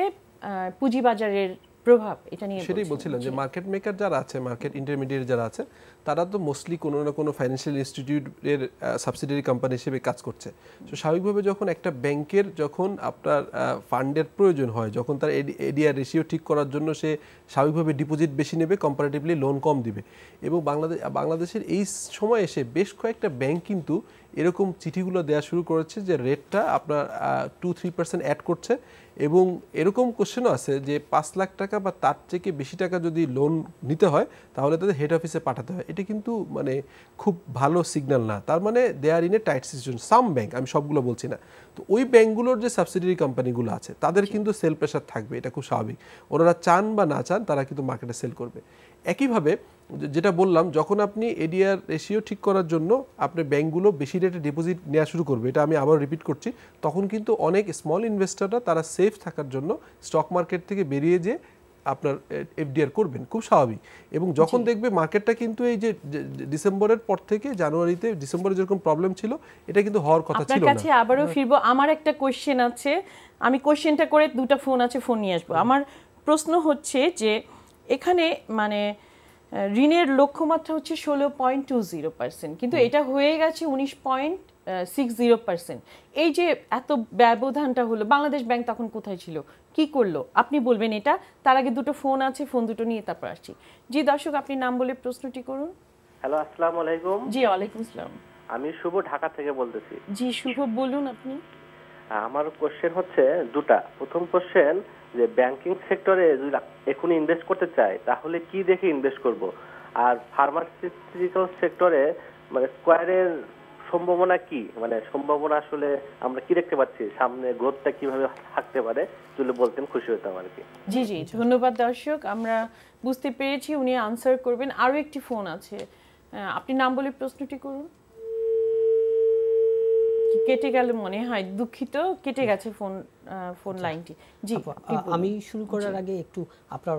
পুঁজিবাজারের প্রভাব এটা নিয়ে সেটাই। বলছিলাম যে মার্কেট মেকার যারা আছে মার্কেট ইন্টারমিডিয়েট যারা আছে তারা তো মোস্টলি কোনো না কোনো ফাইন্যান্সিয়াল ইনস্টিটিউটের সাবসিডিয়ারি কোম্পানি হিসেবে কাজ করছে তো স্বাভাবিকভাবে যখন একটা ব্যাংকের যখন আপনার ফান্ডের প্রয়োজন হয় যখন তার এডিআর রেশিও ঠিক করার জন্য সে স্বাভাবিকভাবে ডিপোজিট বেশি নেবে কম্পারেটিভলি লোন কম দিবে এবং বাংলাদেশ বাংলাদেশের এই সময় এসে বেশ কয়েকটা ব্যাংক কিন্তু এরকম চিঠিগুলো দেওয়া শুরু করেছে যে রেটটা আপনার টু থ্রি পার্সেন্ট অ্যাড করছে এবং এরকম কোশ্চেনও আছে যে পাঁচ লাখ টাকা বা তার থেকে বেশি টাকা যদি লোন নিতে হয় তাহলে তাদের হেড অফিসে পাঠাতে হয়। এটা কিন্তু মানে খুব ভালো সিগন্যাল না। তার মানে they are in a tight situation some bank আমি সবগুলো বলছি না। তো ওই ব্যাংকগুলোর যে সাবসিডিয়ারি কোম্পানিগুলো আছে তাদের কিন্তু সেল প্রেশার থাকবে। এটা খুব স্বাভাবিক। ওনারা চান বা না চান তারা কিন্তু মার্কেটে সেল করবে। একইভাবে যেটা বললাম যখন আপনি এডিআর রেশিও ঠিক করার জন্য আপনার ব্যাংকগুলো বেশি রেটে ডিপোজিট নেওয়া শুরু করবে এটা আমি আবার রিপিট করছি তখন কিন্তু অনেক স্মল ইনভেস্টররা তারা সেফ থাকার জন্য স্টক মার্কেট থেকে বেরিয়ে যে আপনার এফডিআর করবেন খুব স্বাভাবিক। এবং যখন দেখবে মার্কেটটা কিন্তু এই যে ডিসেম্বরের পর থেকে জানুয়ারিতে ডিসেম্বরে যেরকম প্রবলেম ছিল এটা কিন্তু হওয়ার কথা আপনার ছিল না। কাছে আবারও ফিরবো আমার একটা কোশ্চেন আছে আমি কোশ্চেনটা করে দুটো ফোন আছে ফোন নিয়ে আসব। আমার প্রশ্ন হচ্ছে যে এখানে মানে ঋণের লক্ষ্যমাত্রা হচ্ছে ষোলো পয়েন্ট টু জিরো পার্সেন্ট কিন্তু এটা হয়ে গেছে উনিশ পয়েন্ট সিক্স জিরো পার্সেন্ট এই যে এত ব্যবধানটা হলো বাংলাদেশ ব্যাংক তখন কোথায় ছিল? কি করল? আপনি বলবেন এটা তার আগে দুটো ফোন আছে ফোন দুটো নিয়ে তারপর আসছি। জি দর্শক আপনি নাম বলে প্রশ্নটি করুন। হ্যালো আসসালামু আলাইকুম। জি ওয়ালাইকুম আসসালাম। আমি শুভ ঢাকা থেকে বলতেছি। জি শুভ বলুন আপনি। আমার কোশ্চেন হচ্ছে দুটা। প্রথম কোশ্চেন যে ব্যাংকিং সেক্টরে যদি এখন ইনভেস্ট করতে চাই তাহলে কি দেখে ইনভেস্ট করব? আর ফার্মাসিউটিক্যাল সেক্টরে মানে স্কোয়ারের সম্ভাবনা কি? মানে সম্ভাবনা আসলে আমরা কি দেখতে পাচ্ছি? সামনে গ্রোথটা কীভাবে থাকতে পারে? যদি বলতেন খুশি হতাম আর কি। জি জি, ধন্যবাদ দর্শক। আমরা বুঝতে পেরেছি উনি আনসার করবেন। আরও একটি ফোন আছে। আপনি নাম বলে প্রশ্নটি করুন। কেটে গেল মনে হয় দুঃখিত কেটে গেছে ফোন ফোন লাইনটি জি আপা, আপনি আ- বলুন। আমি শুরু করার আগে একটু আপনার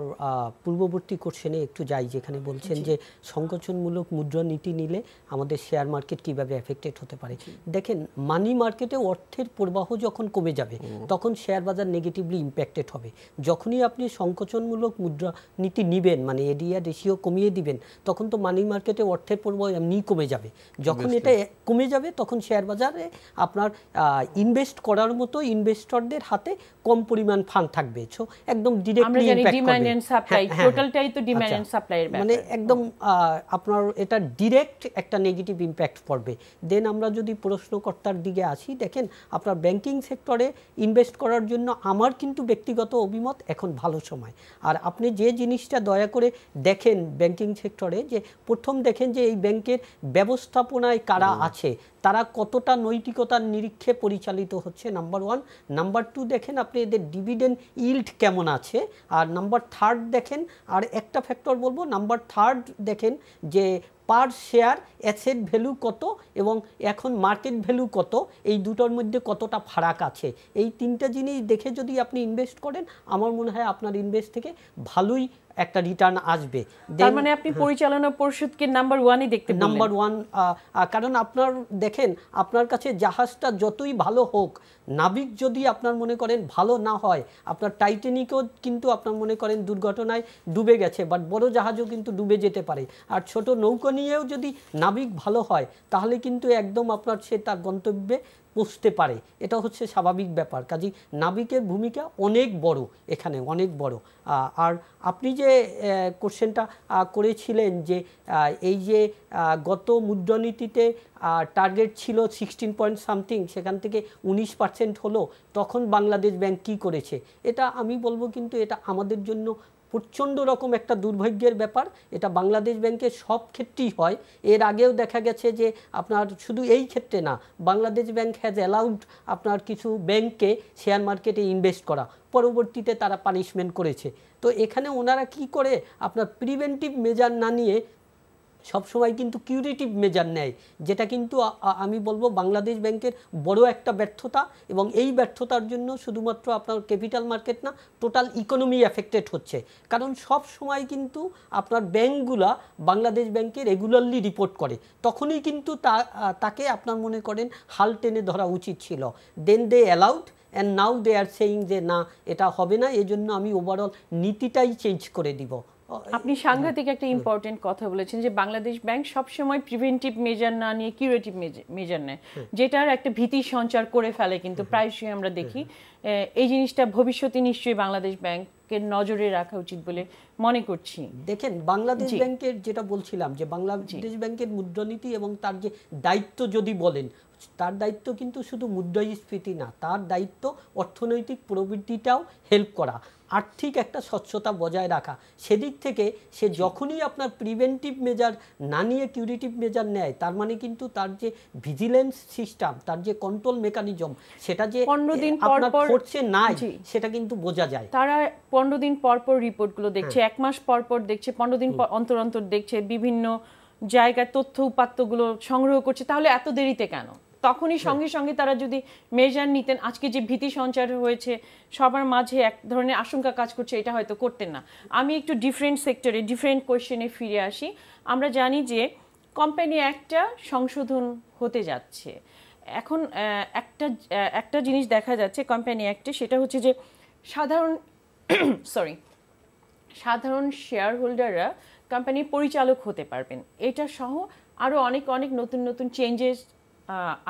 পূর্ববর্তী কোশ্চেনে একটু যাই যেখানে বলছেন যে সংকোচনমূলক মুদ্রানীতি নিলে আমাদের শেয়ার মার্কেট কীভাবে এফেক্টেড হতে পারে। দেখেন মানি মার্কেটে অর্থের প্রবাহ যখন কমে যাবে তখন শেয়ার বাজার নেগেটিভলি ইম্প্যাক্টেড হবে। যখনই আপনি সংকোচনমূলক মুদ্রা নীতি নিবেন মানে এডিআর রেশিও কমিয়ে দিবেন তখন তো মানি মার্কেটে অর্থের প্রবাহ এমনিই কমে যাবে। যখন এটা কমে যাবে তখন শেয়ার বাজারে আপনার ইনভেস্ট করার মতো ইনভেস্টরদের হাতে কম পরিমাণ ফান্ড থাকবে। সো একদম আমরা ডিরেক্টলি জানি ডিমান্ড এন্ড সাপ্লাই টোটালটাই তো ডিমান্ড এন্ড সাপ্লাইয়ের মানে একদম আপনার এটা ডিরেক্ট একটা নেগেটিভ ইম্প্যাক্ট পড়বে। দেন আমরা যদি প্রশ্নকর্তার দিকে আসি দেখেন আপনার ব্যাংকিং সেক্টরে ইনভেস্ট করার জন্য আমার কিন্তু ব্যক্তিগত অভিমত এখন ভালো সময়। আর আপনি যে জিনিসটা দয়া করে দেখেন ব্যাংকিং সেক্টরে যে প্রথম দেখেন যে এই ব্যাংকের ব্যবস্থাপনায় কারা আছে তারা কতটা নৈতিকতার নিরীক্ষে পরিচালিত হচ্ছে নাম্বার ওয়ান নাম্বার টু দেখেন আপনি এদের ডিভিডেন্ড ইল্ড কেমন আছে, আর নাম্বার থার্ড দেখেন, আর একটা ফ্যাক্টর বলব নাম্বার থার্ড দেখেন যে পার শেয়ার অ্যাসেট ভ্যালু কত এবং এখন মার্কেট ভ্যালু কত, এই দুটোর মধ্যে কতটা ফারাক আছে। এই তিনটা জিনিস দেখে যদি আপনি ইনভেস্ট করেন, আমার মনে হয় আপনার ইনভেস্ট থেকে ভালোই একটা রিটার্ন আসবে। তার মানে আপনি পরিচালনা পরিষদকে নাম্বার ওয়ানই দেখতে নাম্বার ওয়ান কারণ আপনার দেখেন আপনার কাছে জাহাজটা যতই ভালো হোক নাবিক যদি আপনার মনে করেন ভালো না হয় আপনার টাইটানিকও কিন্তু আপনার মনে করেন দুর্ঘটনায় ডুবে গেছে বাট বড় জাহাজও কিন্তু ডুবে যেতে পারে। আর ছোট নৌকো নিয়েও যদি নাবিক ভালো হয় তাহলে কিন্তু একদম আপনার সে তার গন্তব্যে পৌঁছতে পারে। এটা হচ্ছে স্বাভাবিক ব্যাপার। কাজী নাবিকের ভূমিকা অনেক বড় এখানে, অনেক বড়। আর আপনি যে কোশ্চেনটা করেছিলেন যে এই যে গত মুদ্রানীতিতে টার্গেট ছিল সিক্সটিন পয়েন্ট সামথিং সেখান থেকে উনিশ পার্সেন্ট হলো, তখন বাংলাদেশ ব্যাংক কি করেছে? এটা আমি বলব কিন্তু এটা আমাদের জন্য প্রচণ্ড রকম একটা দুর্ভাগ্যের ব্যাপার। এটা বাংলাদেশ ব্যাংকের সব ক্ষেত্রেই হয়। এর আগেও দেখা গেছে যে আপনার শুধু এই ক্ষেত্রে না, বাংলাদেশ ব্যাংক হ্যাজ অ্যালাউড আপনার কিছু ব্যাংককে শেয়ার মার্কেটে ইনভেস্ট করা। পরবর্তীতে তারা পানিশমেন্ট করেছে। তো এখানে ওনারা কি করে? আপনার প্রিভেন্টিভ মেজার না নিয়ে সবসময় কিন্তু কিউরেটিভ মেজার নেয়, যেটা কিন্তু আমি বলব বাংলাদেশ ব্যাংকের বড় একটা ব্যর্থতা এবং এই ব্যর্থতার জন্য শুধুমাত্র আপনার ক্যাপিটাল মার্কেট না টোটাল ইকোনমি এফেক্টেড হচ্ছে। কারণ সব সময় কিন্তু আপনার ব্যাংকগুলা বাংলাদেশ ব্যাংকে রেগুলারলি রিপোর্ট করে। তখনই কিন্তু তাকে আপনার মনে করেন হাল টেনে ধরা উচিত ছিল। Then they allowed and now they are saying যে না, এটা হবে না, এজন্য আমি ওভারঅল নীতিটাই চেঞ্জ করে দিব। আপনি সাংঘাতিক একটা ইম্পর্টেন্ট কথা বলেছেন যে বাংলাদেশ ব্যাংক সবসময় প্রিভেন্টিভ মেজার না নিয়ে কিউরেটিভ মেজার নেয়। যেটার একটা ভীতি সঞ্চার করে ফেলে কিন্তু প্রায়শই আমরা দেখি। এই জিনিসটা ভবিষ্যতে নিশ্চয়ই বাংলাদেশ ব্যাংকের নজরে রাখা উচিত বলে মনে করছি। দেখেন বাংলাদেশ ব্যাংকের যেটা বলছিলাম যে বাংলাদেশ ব্যাংকের মুদ্রানীতি এবং তার যে দায়িত্ব যদি বলেন তার দায়িত্ব কিন্তু শুধু মুদ্রাস্ফীতি না তার দায়িত্ব অর্থনৈতিক প্রবৃত্তিটাও হেল্প করা। আর্থিক একটা স্বচ্ছতা বজায় রাখা। সেদিক থেকে সে যখনই আপনার প্রিভেন্টিভ মেজার না নিয়ে কিউরিটিভ মেজার নেয় তার মানে কিন্তু তার যে ভিজিলেন্স সিস্টেম তার যে কন্ট্রোল মেকানিজম সেটা যে পনেরো দিন পর করছে নাই সেটা কিন্তু বোঝা যায়। তারা পনেরো দিন পর পর রিপোর্টগুলো দেখছে এক মাস পর পর দেখছে পনেরো দিন অন্তর অন্তর দেখছে বিভিন্ন জায়গায় তথ্য উপাত্তগুলো সংগ্রহ করছে তাহলে এত দেরিতে কেন? তখনই সঙ্গে সঙ্গে তারা যদি মেজার নিতেন আজকে যে ভীতি সঞ্চার হয়েছে সবার মাঝে এক ধরনের আশঙ্কা কাজ করছে এটা হয়তো করতেন না। আমি একটু ডিফারেন্ট সেক্টরে ডিফারেন্ট কোয়েশ্চেনে ফিরে আসি। আমরা জানি যে কোম্পানি একটা সংশোধন হতে যাচ্ছে। এখন একটা একটা জিনিস দেখা যাচ্ছে কোম্পানি অ্যাক্টে সেটা হচ্ছে যে সাধারণ <coughs> সরি সাধারণ শেয়ার হোল্ডাররা কোম্পানির পরিচালক হতে পারবেন। এটা সহ আরও অনেক অনেক নতুন নতুন চেঞ্জেস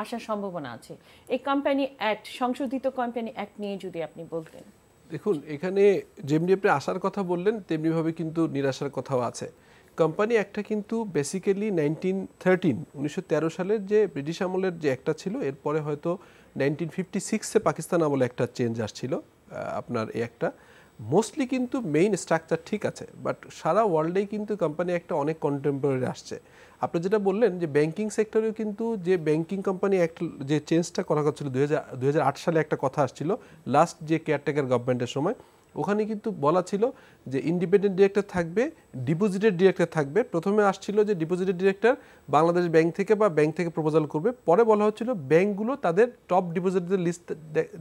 আসার সম্ভাবনা আছে। এই কোম্পানি অ্যাক্ট সংশোধিত কোম্পানি অ্যাক্ট নিয়ে যদি আপনি বলতেন। দেখুন, এখানে যেমনি আপনি আসার কথা বললেন, তেমনিভাবে কিন্তু নিরাশার কথাও আছে। কোম্পানি একটা কিন্তু বেসিক্যালি নাইনটিন থার্টিন উনিশশো সালের যে ব্রিটিশ আমলের যে একটা ছিল, এরপরে হয়তো নাইনটিন ফিফটি সিক্সে পাকিস্তান আমলে একটা চেঞ্জ আসছিল আপনার এই একটা মোস্টলি কিন্তু মেইন স্ট্রাকচার ঠিক আছে বাট সারা ওয়ার্ল্ডেই কিন্তু কোম্পানি একটা অনেক কন্টেম্পোরারি আসছে। আপনি যেটা বললেন যে ব্যাংকিং সেক্টরেও কিন্তু যে ব্যাংকিং কোম্পানি অ্যাক্ট যে চেঞ্জটা করা হচ্ছিল দুই সালে একটা কথা আসছিল লাস্ট যে কেয়ারটেকার গভর্নমেন্টের সময় ওখানে কিন্তু বলা ছিল যে ইন্ডিপেন্ডেন্ট ডিরেক্টর থাকবে ডিপোজিটের ডিরেক্টর থাকবে। প্রথমে আসছিল যে ডিপোজিটের ডিরেক্টর বাংলাদেশ ব্যাংক থেকে বা ব্যাংক থেকে প্রপোজাল করবে। পরে বলা হচ্ছিল ব্যাংকগুলো তাদের টপ ডিপোজিটদের লিস্ট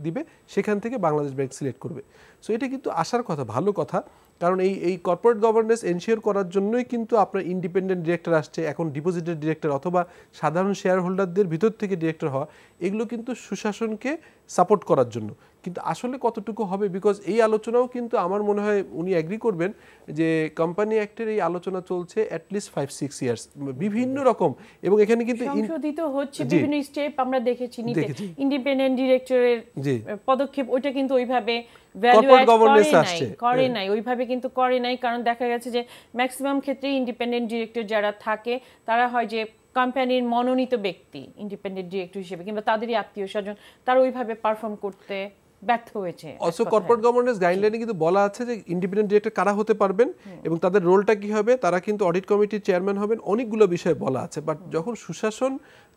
দিবে, সেখান থেকে বাংলাদেশ ব্যাংক সিলেক্ট করবে। সো এটা কিন্তু আসার কথা, ভালো কথা। কারণ এই এই কর্পোরেট গভর্নেন্স এনশিওর করার জন্যই কিন্তু আপনার ইন্ডিপেন্ডেন্ট ডিরেক্টর আসছে, এখন ডিপোজিটের ডিরেক্টর অথবা সাধারণ শেয়ার হোল্ডারদের ভিতর থেকে ডিরেক্টর হওয়া, এগুলো কিন্তু সুশাসনকে সাপোর্ট করার জন্য। কিন্তু আসলে কতটুকু হবে? বিকজ এই আলোচনাও কিন্তু আমার মনে হয় উনি অ্যাগ্রি করবেন যে কোম্পানি অ্যাক্টের এই আলোচনা চলছে অ্যাটলিস্ট ফাইভ সিক্স ইয়ার্স বিভিন্ন রকম। এবং এখানে কিন্তু সংশোধিত হচ্ছে বিভিন্ন স্টেপ আমরা দেখেছি নিতে। ইন্ডিপেন্ডেন্ট ডিরেক্টরের পদক্ষেপ ওইটা কিন্তু ওইভাবে করে নাই ওইভাবে কিন্তু করে নাই। কারণ দেখা গেছে যে ম্যাক্সিমাম ক্ষেত্রে ইন্ডিপেন্ডেন্ট ডিরেক্টর যারা থাকে তারা হয় যে কোম্পানির মনোনীত ব্যক্তি ইন্ডিপেন্ডেন্ট ডিরেক্টর হিসেবে কিংবা তাদেরই আত্মীয় স্বজন তারা ওইভাবে পারফর্ম করতে ব্যর্থ হয়েছে অলসো কর্পোরেট গভর্নেন্স গাইডলাইনে কিন্তু বলা আছে যে ইন্ডিপেন্ডেন্ট ডিরেক্টর কারা হতে পারবেন এবং তাদের রোলটা কি হবে তারা কিন্তু অডিট কমিটির চেয়ারম্যান হবেন অনেকগুলো বিষয়ে বলা আছে। বাট যখন সুশাসন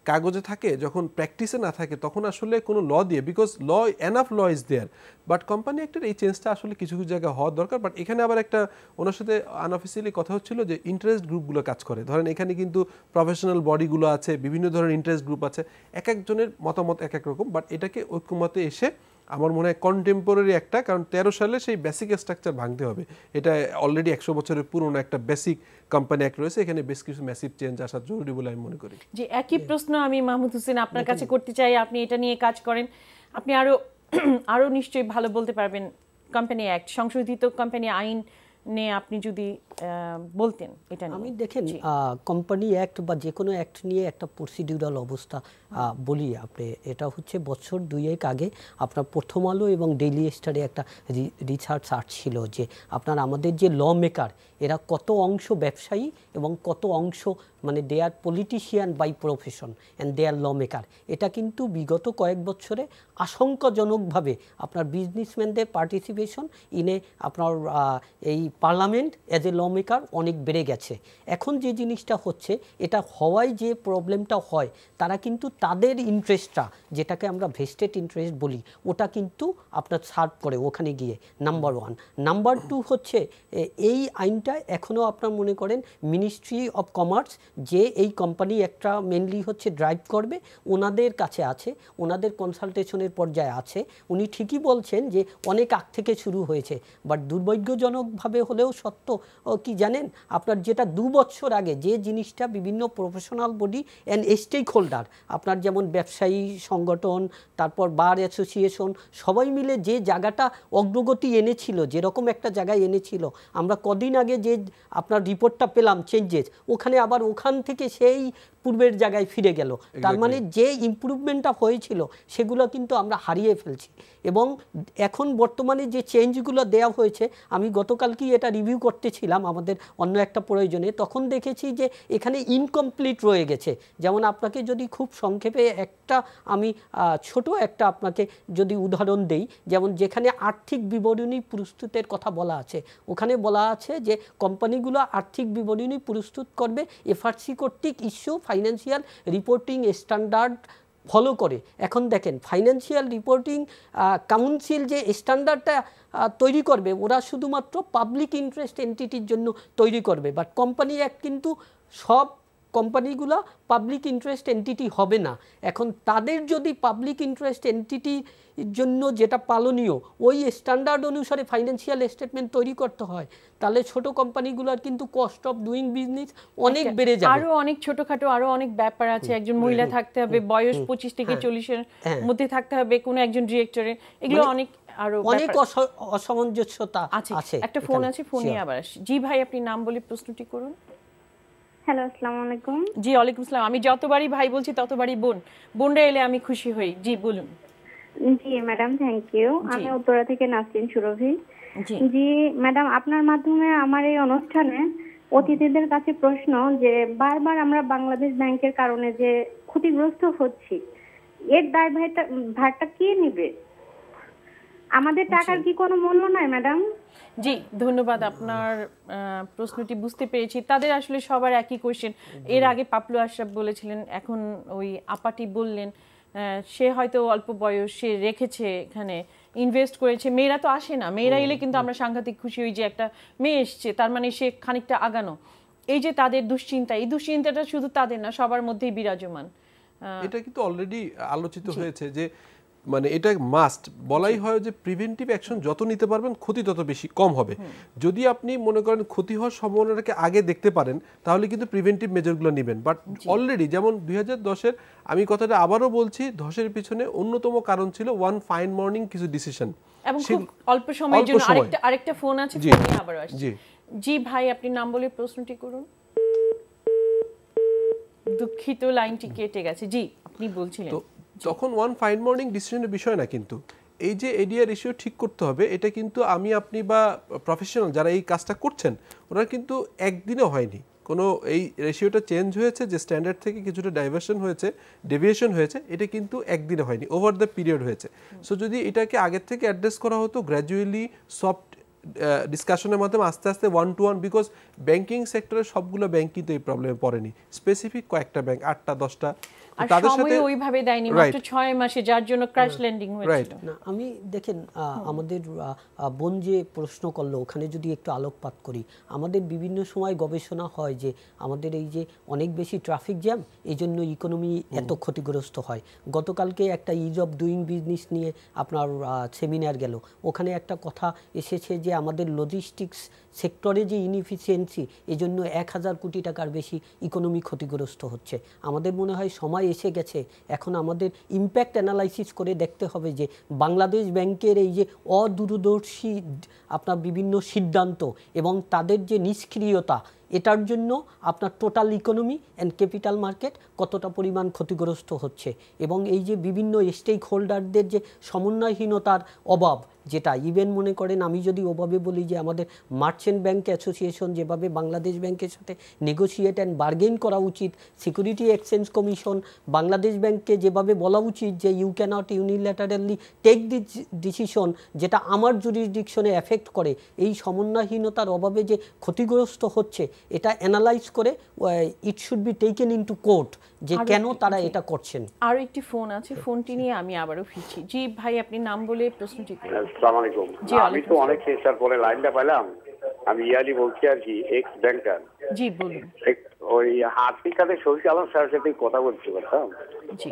কাগজে থাকে, যখন প্র্যাকটিসে না থাকে, তখন আসলে কোনো ল দিয়ে because law enough law is there but company অ্যাক্টের এই চেঞ্জটা আসলে কিছু কিছু জায়গায় হওয়ার দরকার। বাট এখানে আবার একটা, ওনার সাথে আনঅফিসিয়ালি কথা হচ্ছিল যে ইন্টারেস্ট গ্রুপগুলো কাজ করে। ধরেন এখানে কিন্তু প্রফেশনাল বডিগুলো আছে, বিভিন্ন ধরনের ইন্টারেস্ট গ্রুপ আছে। এক একজনের মতামত এক এক রকম বাট এটাকে ঐক্যমতে এসে আমার মনে হয় কন্টেম্পোরারি একটা কারণ তেরো সালে সেই বেসিক স্ট্রাকচার ভাঙতে হবে। এটা অলরেডি একশো বছরের পুরনো একটা বেসিক কোম্পানি অ্যাক্ট রয়েছে এখানে বেশ কিছু ম্যাসিভ চেঞ্জ আসা জরুরি বলে আমি মনে করি। যে একই প্রশ্ন আমি মাহমুদ হোসেন আপনার কাছে করতে চাই আপনি এটা নিয়ে কাজ করেন। আপনি আরও আরও নিশ্চয়ই ভালো বলতে পারবেন কোম্পানি অ্যাক্ট সংশোধিত কোম্পানি আইন নিয়ে আপনি যদি বলতেন এটা আমি দেখেন কোম্পানি অ্যাক্ট বা যে কোনো অ্যাক্ট নিয়ে একটা প্রসিডিউরাল অবস্থা বলি আপনি, এটা হচ্ছে বছর দুয়েক আগে আপনার প্রথম আলো এবং ডেইলি স্টারে একটা রিসার্চ আসছিল যে আপনার আমাদের যে ল মেকার এরা কত অংশ ব্যবসায়ী এবং কত অংশ মানে they are politician by profession and they are law maker এটা কিন্তু বিগত কয়েক বছরে আশঙ্কাজনকভাবে আপনার বিজনেসম্যানদের পার্টিসিপেশন ইনে আপনার এই parliament as a law maker অনেক বেড়ে গেছে। এখন যে জিনিসটা হচ্ছে, এটা হওয়ায় যে প্রবলেমটা হয়, তারা কিন্তু তাদের ইন্টারেস্টটা যেটাকে আমরা ভেস্টেড ইন্টারেস্ট বলি, ওটা কিন্তু আপনার সার্ভ করে ওখানে গিয়ে নাম্বার ওয়ান নাম্বার টু হচ্ছে এই আইনটা এখনও আপনার মনে করেন মিনিস্ট্রি অফ কমার্স যে এই কোম্পানি একটা মেনলি হচ্ছে ড্রাইভ করবে, ওনাদের কাছে আছে, ওনাদের কনসালটেশনের পর্যায়ে আছে। উনি ঠিকই বলছেন যে, অনেক আগ থেকে শুরু হয়েছে বাট দুর্ভাগ্যজনকভাবে হলেও সত্য কি জানেন, আপনার যেটা দু বছর আগে যে জিনিসটা বিভিন্ন professional body and stakeholder আপনার যেমন ব্যবসায়ী সংগঠন, তারপর বার অ্যাসোসিয়েশন, সবাই মিলে যে জায়গাটা অগ্রগতি এনেছিল, যেরকম একটা জায়গায় এনেছিল, আমরা কদিন আগে যে আপনার রিপোর্টটা পেলাম চেঞ্জেস ওখানে আবার ওখান থেকে সেই পূর্বের জায়গায় ফিরে গেল। তার মানে যে ইম্প্রুভমেন্টটা হয়েছিল সেগুলো কিন্তু আমরা হারিয়ে ফেলছি। এবং এখন বর্তমানে যে চেঞ্জগুলো দেওয়া হয়েছে আমি গতকালকেই এটা রিভিউ করতেছিলাম আমাদের অন্য একটা প্রয়োজনে। তখন দেখেছি যে এখানে ইনকমপ্লিট রয়ে গেছে। যেমন আপনাকে যদি খুব সংক্ষেপে একটা আমি ছোট একটা আপনাকে যদি উদাহরণ দেই যেমন যেখানে আর্থিক বিবরণী প্রস্তুতের কথা বলা আছে ওখানে বলা আছে যে কোম্পানিগুলো আর্থিক বিবরণী প্রস্তুত করবে এফআরসি কর্তৃক issue financial reporting standard follow করে। এখন দেখেন ফাইন্যান্সিয়াল রিপোর্টিং কাউন্সিল যে স্ট্যান্ডার্ডটা তৈরি করবে, ওরা শুধুমাত্র পাবলিক ইন্টারেস্ট এন্টিটির জন্য তৈরি করবে। বাট কোম্পানি অ্যাক্ট কিন্তু সব কোম্পানিগুলো পাবলিক ইন্টারেস্ট এন্টিটি হবে না। এখন তাদের যদি পাবলিক ইন্টারেস্ট এন্টিটির জন্য যেটা পালনীয় ওই স্ট্যান্ডার্ড অনুসারে ফাইন্যান্সিয়াল স্টেটমেন্ট তৈরি করতে হয় তাহলে ছোট কোম্পানিগুলোর কিন্তু কস্ট অফ ডুইং বিজনেস অনেক বেড়ে যাবে। আরও অনেক ছোটখাটো আরও অনেক ব্যাপার আছে। একজন মহিলা থাকতে হবে বয়স পঁচিশ থেকে চল্লিশের হ্যাঁ। মধ্যে থাকতে হবে কোনো একজন ডিরেক্টরে এগুলো অনেক আরও অনেক অস- অসামঞ্জস্যতা আছে একটা ফোন আছে ফোন আবার জি ভাই আপনি নাম বলে প্রশ্নটি করুন। হ্যালো আসসালামু আলাইকুম। জি ওয়ালাইকুম আসসালাম। আমি যতবারই ভাই বলছি ততবারই বোন। বোনরা এলে আমি খুশি হই। জি বলুন। জি ম্যাডাম থ্যাংক ইউ আমি উত্তরা থেকে নাসরিন সুরভি। জি। ম্যাডাম আপনার মাধ্যমে আমার এই অনুষ্ঠানে অতিথিদের কাছে প্রশ্ন যে বারবার আমরা বাংলাদেশ ব্যাংকের কারণে যে ক্ষতিগ্রস্ত হচ্ছি এর দায় ভারটা কে নেবে? আমাদের টাকার কি কোনো মূল্য নাই ম্যাডাম? জি ধন্যবাদ আপনার প্রশ্নটি বুঝতে পেরেছি। তাদের আসলে সবার একই কোশ্চেন এর আগে পাপলু আশরাফ বলেছিলেন এখন ওই আপাটি বললেন সে হয়তো অল্প বয়স সে রেখেছে এখানে ইনভেস্ট করেছে। মেয়েরা তো আসে না। মেয়েরা এলে কিন্তু আমরা সাংঘাতিক খুশি হই যে একটা মেয়ে এসছে তার মানে সে খানিকটা আগানো। এই যে তাদের দুশ্চিন্তা এই দুশ্চিন্তাটা শুধু তাদের না সবার মধ্যেই বিরাজমান। এটা কিন্তু অলরেডি আলোচিত হয়েছে যে মানে এটা মাস্ট বলাই হয় যে প্রিভেন্টিভ অ্যাকশন যত নিতে পারবেন ক্ষতি তত বেশি কম হবে। যদি আপনি মনে করেন ক্ষতি হওয়ার সম্ভাবনাটাকে আগে দেখতে পারেন তাহলে কিন্তু প্রিভেন্টিভ মেজারগুলো নেবেন। বাট অলরেডি যেমন দুই হাজার আমি কথাটা আবারও বলছি ধসের পিছনে অন্যতম কারণ ছিল ওয়ান ফাইন মর্নিং কিছু ডিসিশন এবং খুব অল্প সময়ের জন্য সময়। আরেকটা আরেকটা ফোন আছে জি, আবার আসছি। জি। জি ভাই আপনি নাম বলে প্রশ্নটি করুন। দুঃখিত লাইনটি কেটে গেছে। জি আপনি বলছিলেন। তখন ওয়ান ফাইন মর্নিং ডিসিশনের বিষয় না কিন্তু। এই যে এডিআর রেশিও ঠিক করতে হবে এটা কিন্তু আমি আপনি বা প্রফেশনাল যারা এই কাজটা করছেন ওরা কিন্তু একদিনে হয়নি। কোনো এই রেশিওটা চেঞ্জ হয়েছে যে স্ট্যান্ডার্ড থেকে কিছুটা ডাইভার্সন হয়েছে ডেভিয়েশন হয়েছে এটা কিন্তু একদিনে হয়নি ওভার দ্য পিরিয়ড হয়েছে। সো যদি এটাকে আগের থেকে অ্যাড্রেস করা হতো গ্র্যাজুয়ালি সফট ডিসকাশনের মাধ্যমে আস্তে আস্তে one to one because banking সেক্টরের সবগুলো ব্যাংক কিন্তু এই প্রবলেমে পড়েনি। স্পেসিফিক কয়েকটা ব্যাংক আটটা দশটা। আর সময় ওইভাবে দেয়নি মাত্র ছয় মাসে যার জন্য ক্র্যাশ ল্যান্ডিং হয়েছিল। না আমি দেখেন আমাদের বোন যে প্রশ্ন করল ওখানে যদি একটু আলোকপাত করি আমাদের বিভিন্ন সময় গবেষণা হয় যে আমাদের এই যে অনেক বেশি ট্রাফিক জ্যাম এই জন্য ইকোনমি এত ক্ষতিগ্রস্ত হয়। গতকালকে একটা ইজ অফ ডুইং বিজনেস নিয়ে আপনার সেমিনার গেল। ওখানে একটা কথা এসেছে যে আমাদের লজিস্টিক্স সেক্টরে যে ইনএফিসিয়েন্সি জন্য এক হাজার কোটি টাকার বেশি ইকোনমি ক্ষতিগ্রস্ত হচ্ছে। আমাদের মনে হয় সময় এসে গেছে। এখন আমাদের ইম্প্যাক্ট অ্যানালাইসিস করে দেখতে হবে যে বাংলাদেশ ব্যাংকের এই যে অদূরদর্শী আপনার বিভিন্ন সিদ্ধান্ত এবং তাদের যে নিষ্ক্রিয়তা, এটার জন্য আপনার total economy and capital market কতটা পরিমাণ ক্ষতিগ্রস্ত হচ্ছে এবং এই যে বিভিন্ন স্টেক হোল্ডারদের যে সমন্বয়হীনতার অভাব যেটা ইভেন মনে করেন আমি যদি ওভাবে বলি যে আমাদের মার্চেন্ট ব্যাংক অ্যাসোসিয়েশন যেভাবে বাংলাদেশ ব্যাংকের সাথে নেগোসিয়েট অ্যান্ড বার্গেন করা উচিত সিকিউরিটি এক্সচেঞ্জ কমিশন বাংলাদেশ ব্যাংককে যেভাবে বলা উচিত যে you can't unilaterally take this decision যেটা আমার জুরিসডিকশনে এফেক্ট করে, এই সমন্বয়হীনতার অভাবে যে ক্ষতিগ্রস্ত হচ্ছে, এটা অ্যানালাইজ করে it should be taken into court যে কেন একটি- তারা এটা করছেন? আরও একটি ফোন আছে ফোনটি নিয়ে আমি আবারও ফিরছি। জি ভাই আপনি নাম বলে প্রশ্নটি করুন। আসসালামু আলাইকুম। জি, আমি তো অনেক চেষ্টার পরে লাইনটা পেলাম আমি ইয়ালি বলছি আর কি এক্স ব্যাংকার জি বলুন। ওই আর্থিক খাতে শহীদ আলম স্যারের সাথে কথা বলতে পারতাম জি।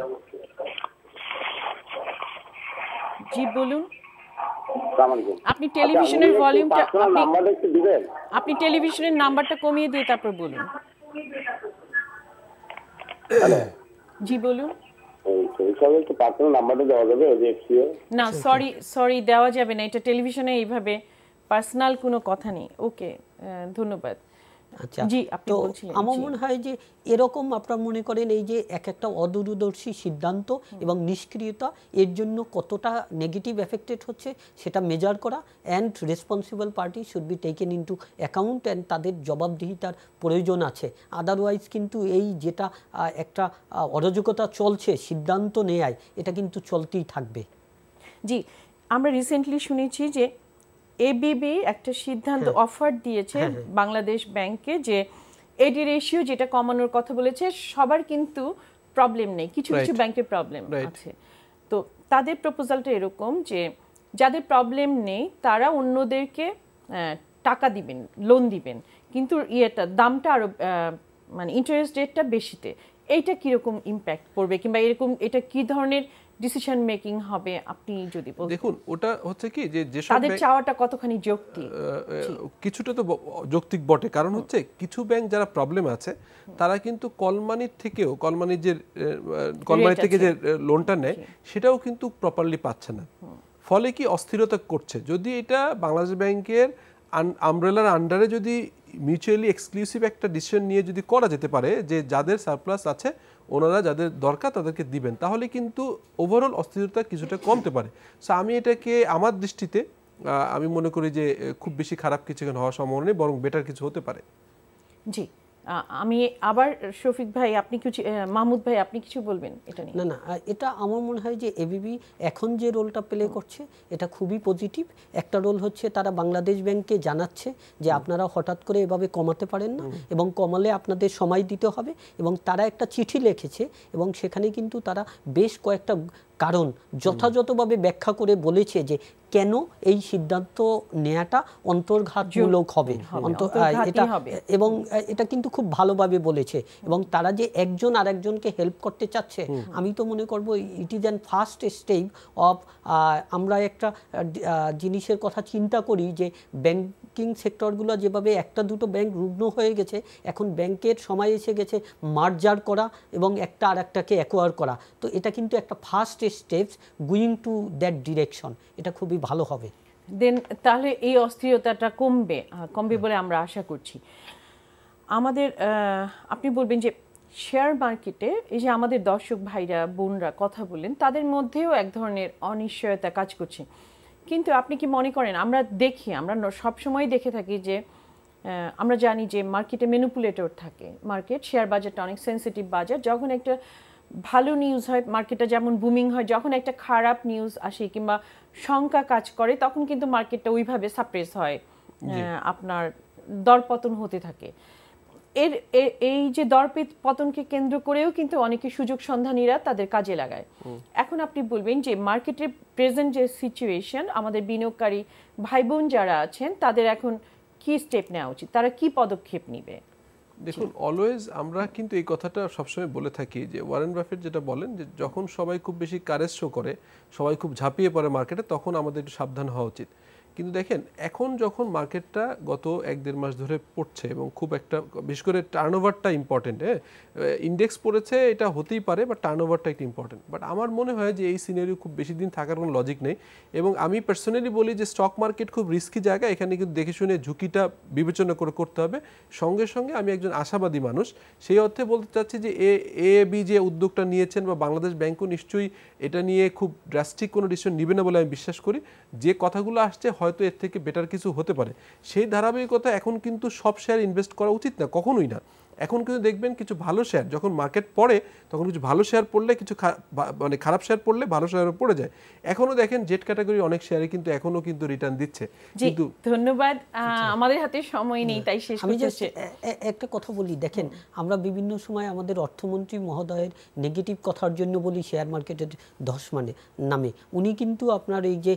জি বলুন। আসসালামু আপনি টেলিভিশনের ভলিউমটা নাম্বারটা একটু দিবেন? আপনি টেলিভিশনের নাম্বারটা কমিয়ে দিয়ে তারপর বলুন জি বলুন এই সেই হিসাবে একটু পার্সোনাল নাম্বারটা দেওয়া যাবে ওই যে বলুন না সরি সরি দেওয়া যাবে না। এটা টেলিভিশনে এইভাবে পার্সোনাল কোনো কথা নেই। ওকে ধন্যবাদ। আচ্ছা তো আমার মনে হয় যে এরকম আপনারা মনে করেন এই যে এক একটা অদূরদর্শী সিদ্ধান্ত এবং নিষ্ক্রিয়তা এর জন্য কতটা নেগেটিভ এফেক্টেড হচ্ছে সেটা মেজার করা and responsible party should be taken into account and তাদের জবাবদিহিতার প্রয়োজন আছে। আদারওয়াইজ কিন্তু এই যেটা একটা অরাজকতা চলছে সিদ্ধান্ত নেয় এটা কিন্তু চলতেই থাকবে। জি আমরা রিসেন্টলি শুনেছি যে এবিবি একটা সিদ্ধান্ত হ্যাঁ। অফার দিয়েছে বাংলাদেশ ব্যাংকে যে এডি রেশিও যেটা কমানোর কথা বলেছে সবার কিন্তু প্রবলেম নেই। কিছু কিছু. ব্যাংকের প্রবলেম আছে। তো তাদের প্রপোজালটা এরকম যে যাদের প্রবলেম নেই তারা অন্যদেরকে টাকা দিবেন লোন দিবেন। কিন্তু ইয়েটা দামটা আরও আহ, মানে ইন্টারেস্ট রেটটা বেশিতে। এইটা কীরকম ইম্প্যাক্ট পড়বে? কিংবা এরকম এটা কি ধরনের ডিসিশন মেকিং হবে আপনি যদি বলতেন। দেখুন ওটা হচ্ছে কি যে যেসব তাদের চাওয়াটা কতখানি যৌক্তিক? কিছুটা তো যৌক্তিক বটে। কারণ হচ্ছে কিছু ব্যাংক যারা প্রবলেম আছে তারা কিন্তু কলমানির থেকেও কলমানির যে কলমানি থেকে যে লোনটা নেয় সেটাও কিন্তু প্রপারলি পাচ্ছে না। ফলে কি অস্থিরতা করছে? যদি এটা বাংলাদেশ ব্যাংকের আমব্রেলার আন্ডারে যদি মিউচুয়ালি এক্সক্লুসিভ একটা ডিসিশন নিয়ে যদি করা যেতে পারে যে যাদের সারপ্লাস আছে ওনারা যাদের দরকার তাদেরকে দিবেন। তাহলে কিন্তু ওভারঅল অস্থিরতা কিছুটা কমতে পারে। সো আমি এটাকে আমার দৃষ্টিতে আমি মনে করি যে খুব বেশি খারাপ কিছু হওয়ার সম্ভাবনা নেই, বরং বেটার কিছু হতে পারে। জি। আমি আবার শফিক ভাই আপনি কিছু মাহমুদ ভাই আপনি কিছু বলবেন এটা নিয়ে? না না এটা আমার মনে হয় যে এবিবি এখন যে রোলটা প্লে করছে এটা খুবই পজিটিভ একটা রোল হচ্ছে তারা বাংলাদেশ ব্যাংককে জানাচ্ছে যে আপনারা হঠাৎ করে এভাবে কমাতে পারেন না এবং কমালে আপনাদের সময় দিতে হবে এবং তারা একটা চিঠি লিখেছে এবং সেখানে কিন্তু তারা বেশ কয়েকটা কারণ যথাযথভাবে ব্যাখ্যা করে বলেছে যে কেন এই সিদ্ধান্ত নেওয়াটা অন্তর্ঘাতমূলক হবে। এটা এবং এটা কিন্তু খুব ভালোভাবে বলেছে এবং তারা যে একজন আর একজনকে হেল্প করতে চাচ্ছে আমি তো মনে করব it is an first step of আমরা একটা জিনিসের কথা চিন্তা করি যে ব্যাংকিং সেক্টরগুলো যেভাবে একটা দুটো ব্যাংক রুগ্ন হয়ে গেছে, এখন ব্যাংকের সময় এসে গেছে মার্জার করা এবং একটা আর একটাকে অ্যাকোয়ার করা। তো এটা কিন্তু একটা first steps going to that direction এটা খুবই ভালো হবে। দেন তাহলে এই অস্থিরতাটা কমবে কমবে বলে আমরা আশা করছি। আমাদের আপনি বলবেন যে শেয়ার মার্কেটে এই যে আমাদের দর্শক ভাইরা, বোনরা কথা বললেন, তাদের মধ্যেও এক ধরনের অনিশ্চয়তা কাজ করছে। কিন্তু আপনি কি মনে করেন আমরা দেখি আমরা সবসময় দেখে থাকি যে আমরা জানি যে মার্কেটে ম্যানুপুলেটর থাকে। মার্কেট শেয়ার বাজারটা অনেক সেন্সিটিভ বাজার যখন একটা ভালো নিউজ হয় মার্কেটটা যেমন বুমিং হয় যখন একটা খারাপ নিউজ আসে কিংবা শঙ্কা কাজ করে তখন কিন্তু মার্কেটটা ওইভাবে সাপ্রেস হয় আহ, আপনার দরপতন হতে থাকে। এর এই যে দরপিত পতনকে কেন্দ্র করেও কিন্তু অনেকে সুযোগ সন্ধানীরা তাদের কাজে লাগায়। এখন আপনি বলবেন যে মার্কেটের প্রেজেন্ট যে সিচুয়েশন আমাদের বিনিয়োগকারী ভাই বোন যারা আছেন তাদের এখন কি স্টেপ নেওয়া উচিত? তারা কি পদক্ষেপ নিবে? দেখুন অলওয়েজ আমরা কিন্তু এই কথাটা সবসময় বলে থাকি যে ওয়ারেন বাফেট যেটা বলেন যে যখন সবাই খুব বেশি কারেজ শো করে সবাই খুব ঝাঁপিয়ে পড়ে মার্কেটে তখন আমাদের একটু সাবধান হওয়া উচিত। কিন্তু দেখেন, এখন যখন মার্কেটটা গত এক দেড় মাস ধরে পড়ছে এবং খুব একটা, বিশেষ করে টার্ন ওভারটা ইম্পর্টেন্ট হ্যাঁ ইন্ডেক্স পড়েছে, এটা হতেই পারে বা টার্ন ওভারটা একটু ইম্পর্টেন্ট বাট আমার মনে হয় যে এই সিনারিও খুব বেশি দিন থাকার কোনো লজিক নেই এবং আমি পার্সোনালি বলি যে স্টক মার্কেট খুব রিস্কি জায়গা, এখানে কিন্তু দেখে শুনে ঝুঁকিটা বিবেচনা করে করতে হবে। সঙ্গে সঙ্গে আমি একজন আশাবাদী মানুষ, সেই অর্থে বলতে চাচ্ছি যে এ এ, বি যে উদ্যোগটা নিয়েছেন বা বাংলাদেশ ব্যাংকও নিশ্চয়ই এটা নিয়ে খুব ড্রাস্টিক কোনো ডিসিশন নেবে না বলে আমি বিশ্বাস করি। যে কথাগুলো আসছে হয়তো এর থেকে বেটার কিছু হতে পারে। সেই ধারাবাহিকতা এখন কিন্তু সব শেয়ার ইনভেস্ট করা উচিত না, কখনোই না। এখন কিন্তু দেখবেন কিছু ভালো শেয়ার যখন মার্কেট পড়ে তখন কিছু ভালো শেয়ার পড়লে কিছু মানে খারাপ শেয়ার পড়লে ভালো শেয়ারও পড়ে যায়। এখনও দেখেন জেট ক্যাটাগরি অনেক শেয়ারে কিন্তু এখনও কিন্তু রিটার্ন দিচ্ছে। কিন্তু ধন্যবাদ। আমাদের হাতে সময় নেই তাই শেষ আমি একটা কথা বলি দেখেন আমরা বিভিন্ন সময় আমাদের অর্থমন্ত্রী মহোদয়ের নেগেটিভ কথার জন্য বলি শেয়ার মার্কেটের ধস মানে নামে। উনি কিন্তু আপনার এই যে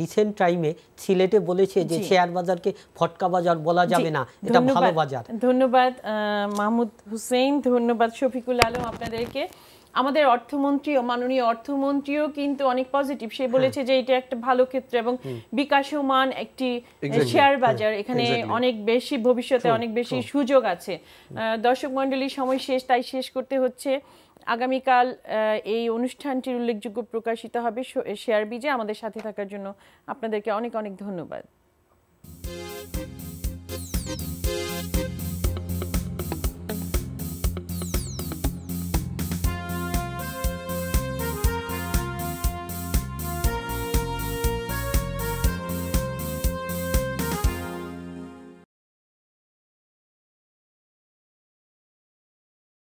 রিসেন্ট টাইমে সিলেটে বলেছে যে শেয়ার বাজারকে ফটকা বাজার বলা যাবে না এটা ভালো বাজার। ধন্যবাদ আহ, মাহমুদ হুসেন ধন্যবাদ শফিকুল আলম আপনাদেরকে। আমাদের অর্থমন্ত্রী ও মাননীয় অর্থমন্ত্রীও কিন্তু অনেক পজিটিভ সে বলেছে যে এটা একটা ভালো ক্ষেত্র এবং বিকাশমান একটি শেয়ার বাজার। এখানে অনেক বেশি ভবিষ্যতে অনেক বেশি সুযোগ আছে। দর্শক মণ্ডলী সময় শেষ তাই শেষ করতে হচ্ছে। আগামীকাল এই অনুষ্ঠানটির উল্লেখযোগ্য প্রকাশিত হবে শেয়ার বিজে আমাদের সাথে থাকার জন্য আপনাদেরকে অনেক অনেক ধন্যবাদ।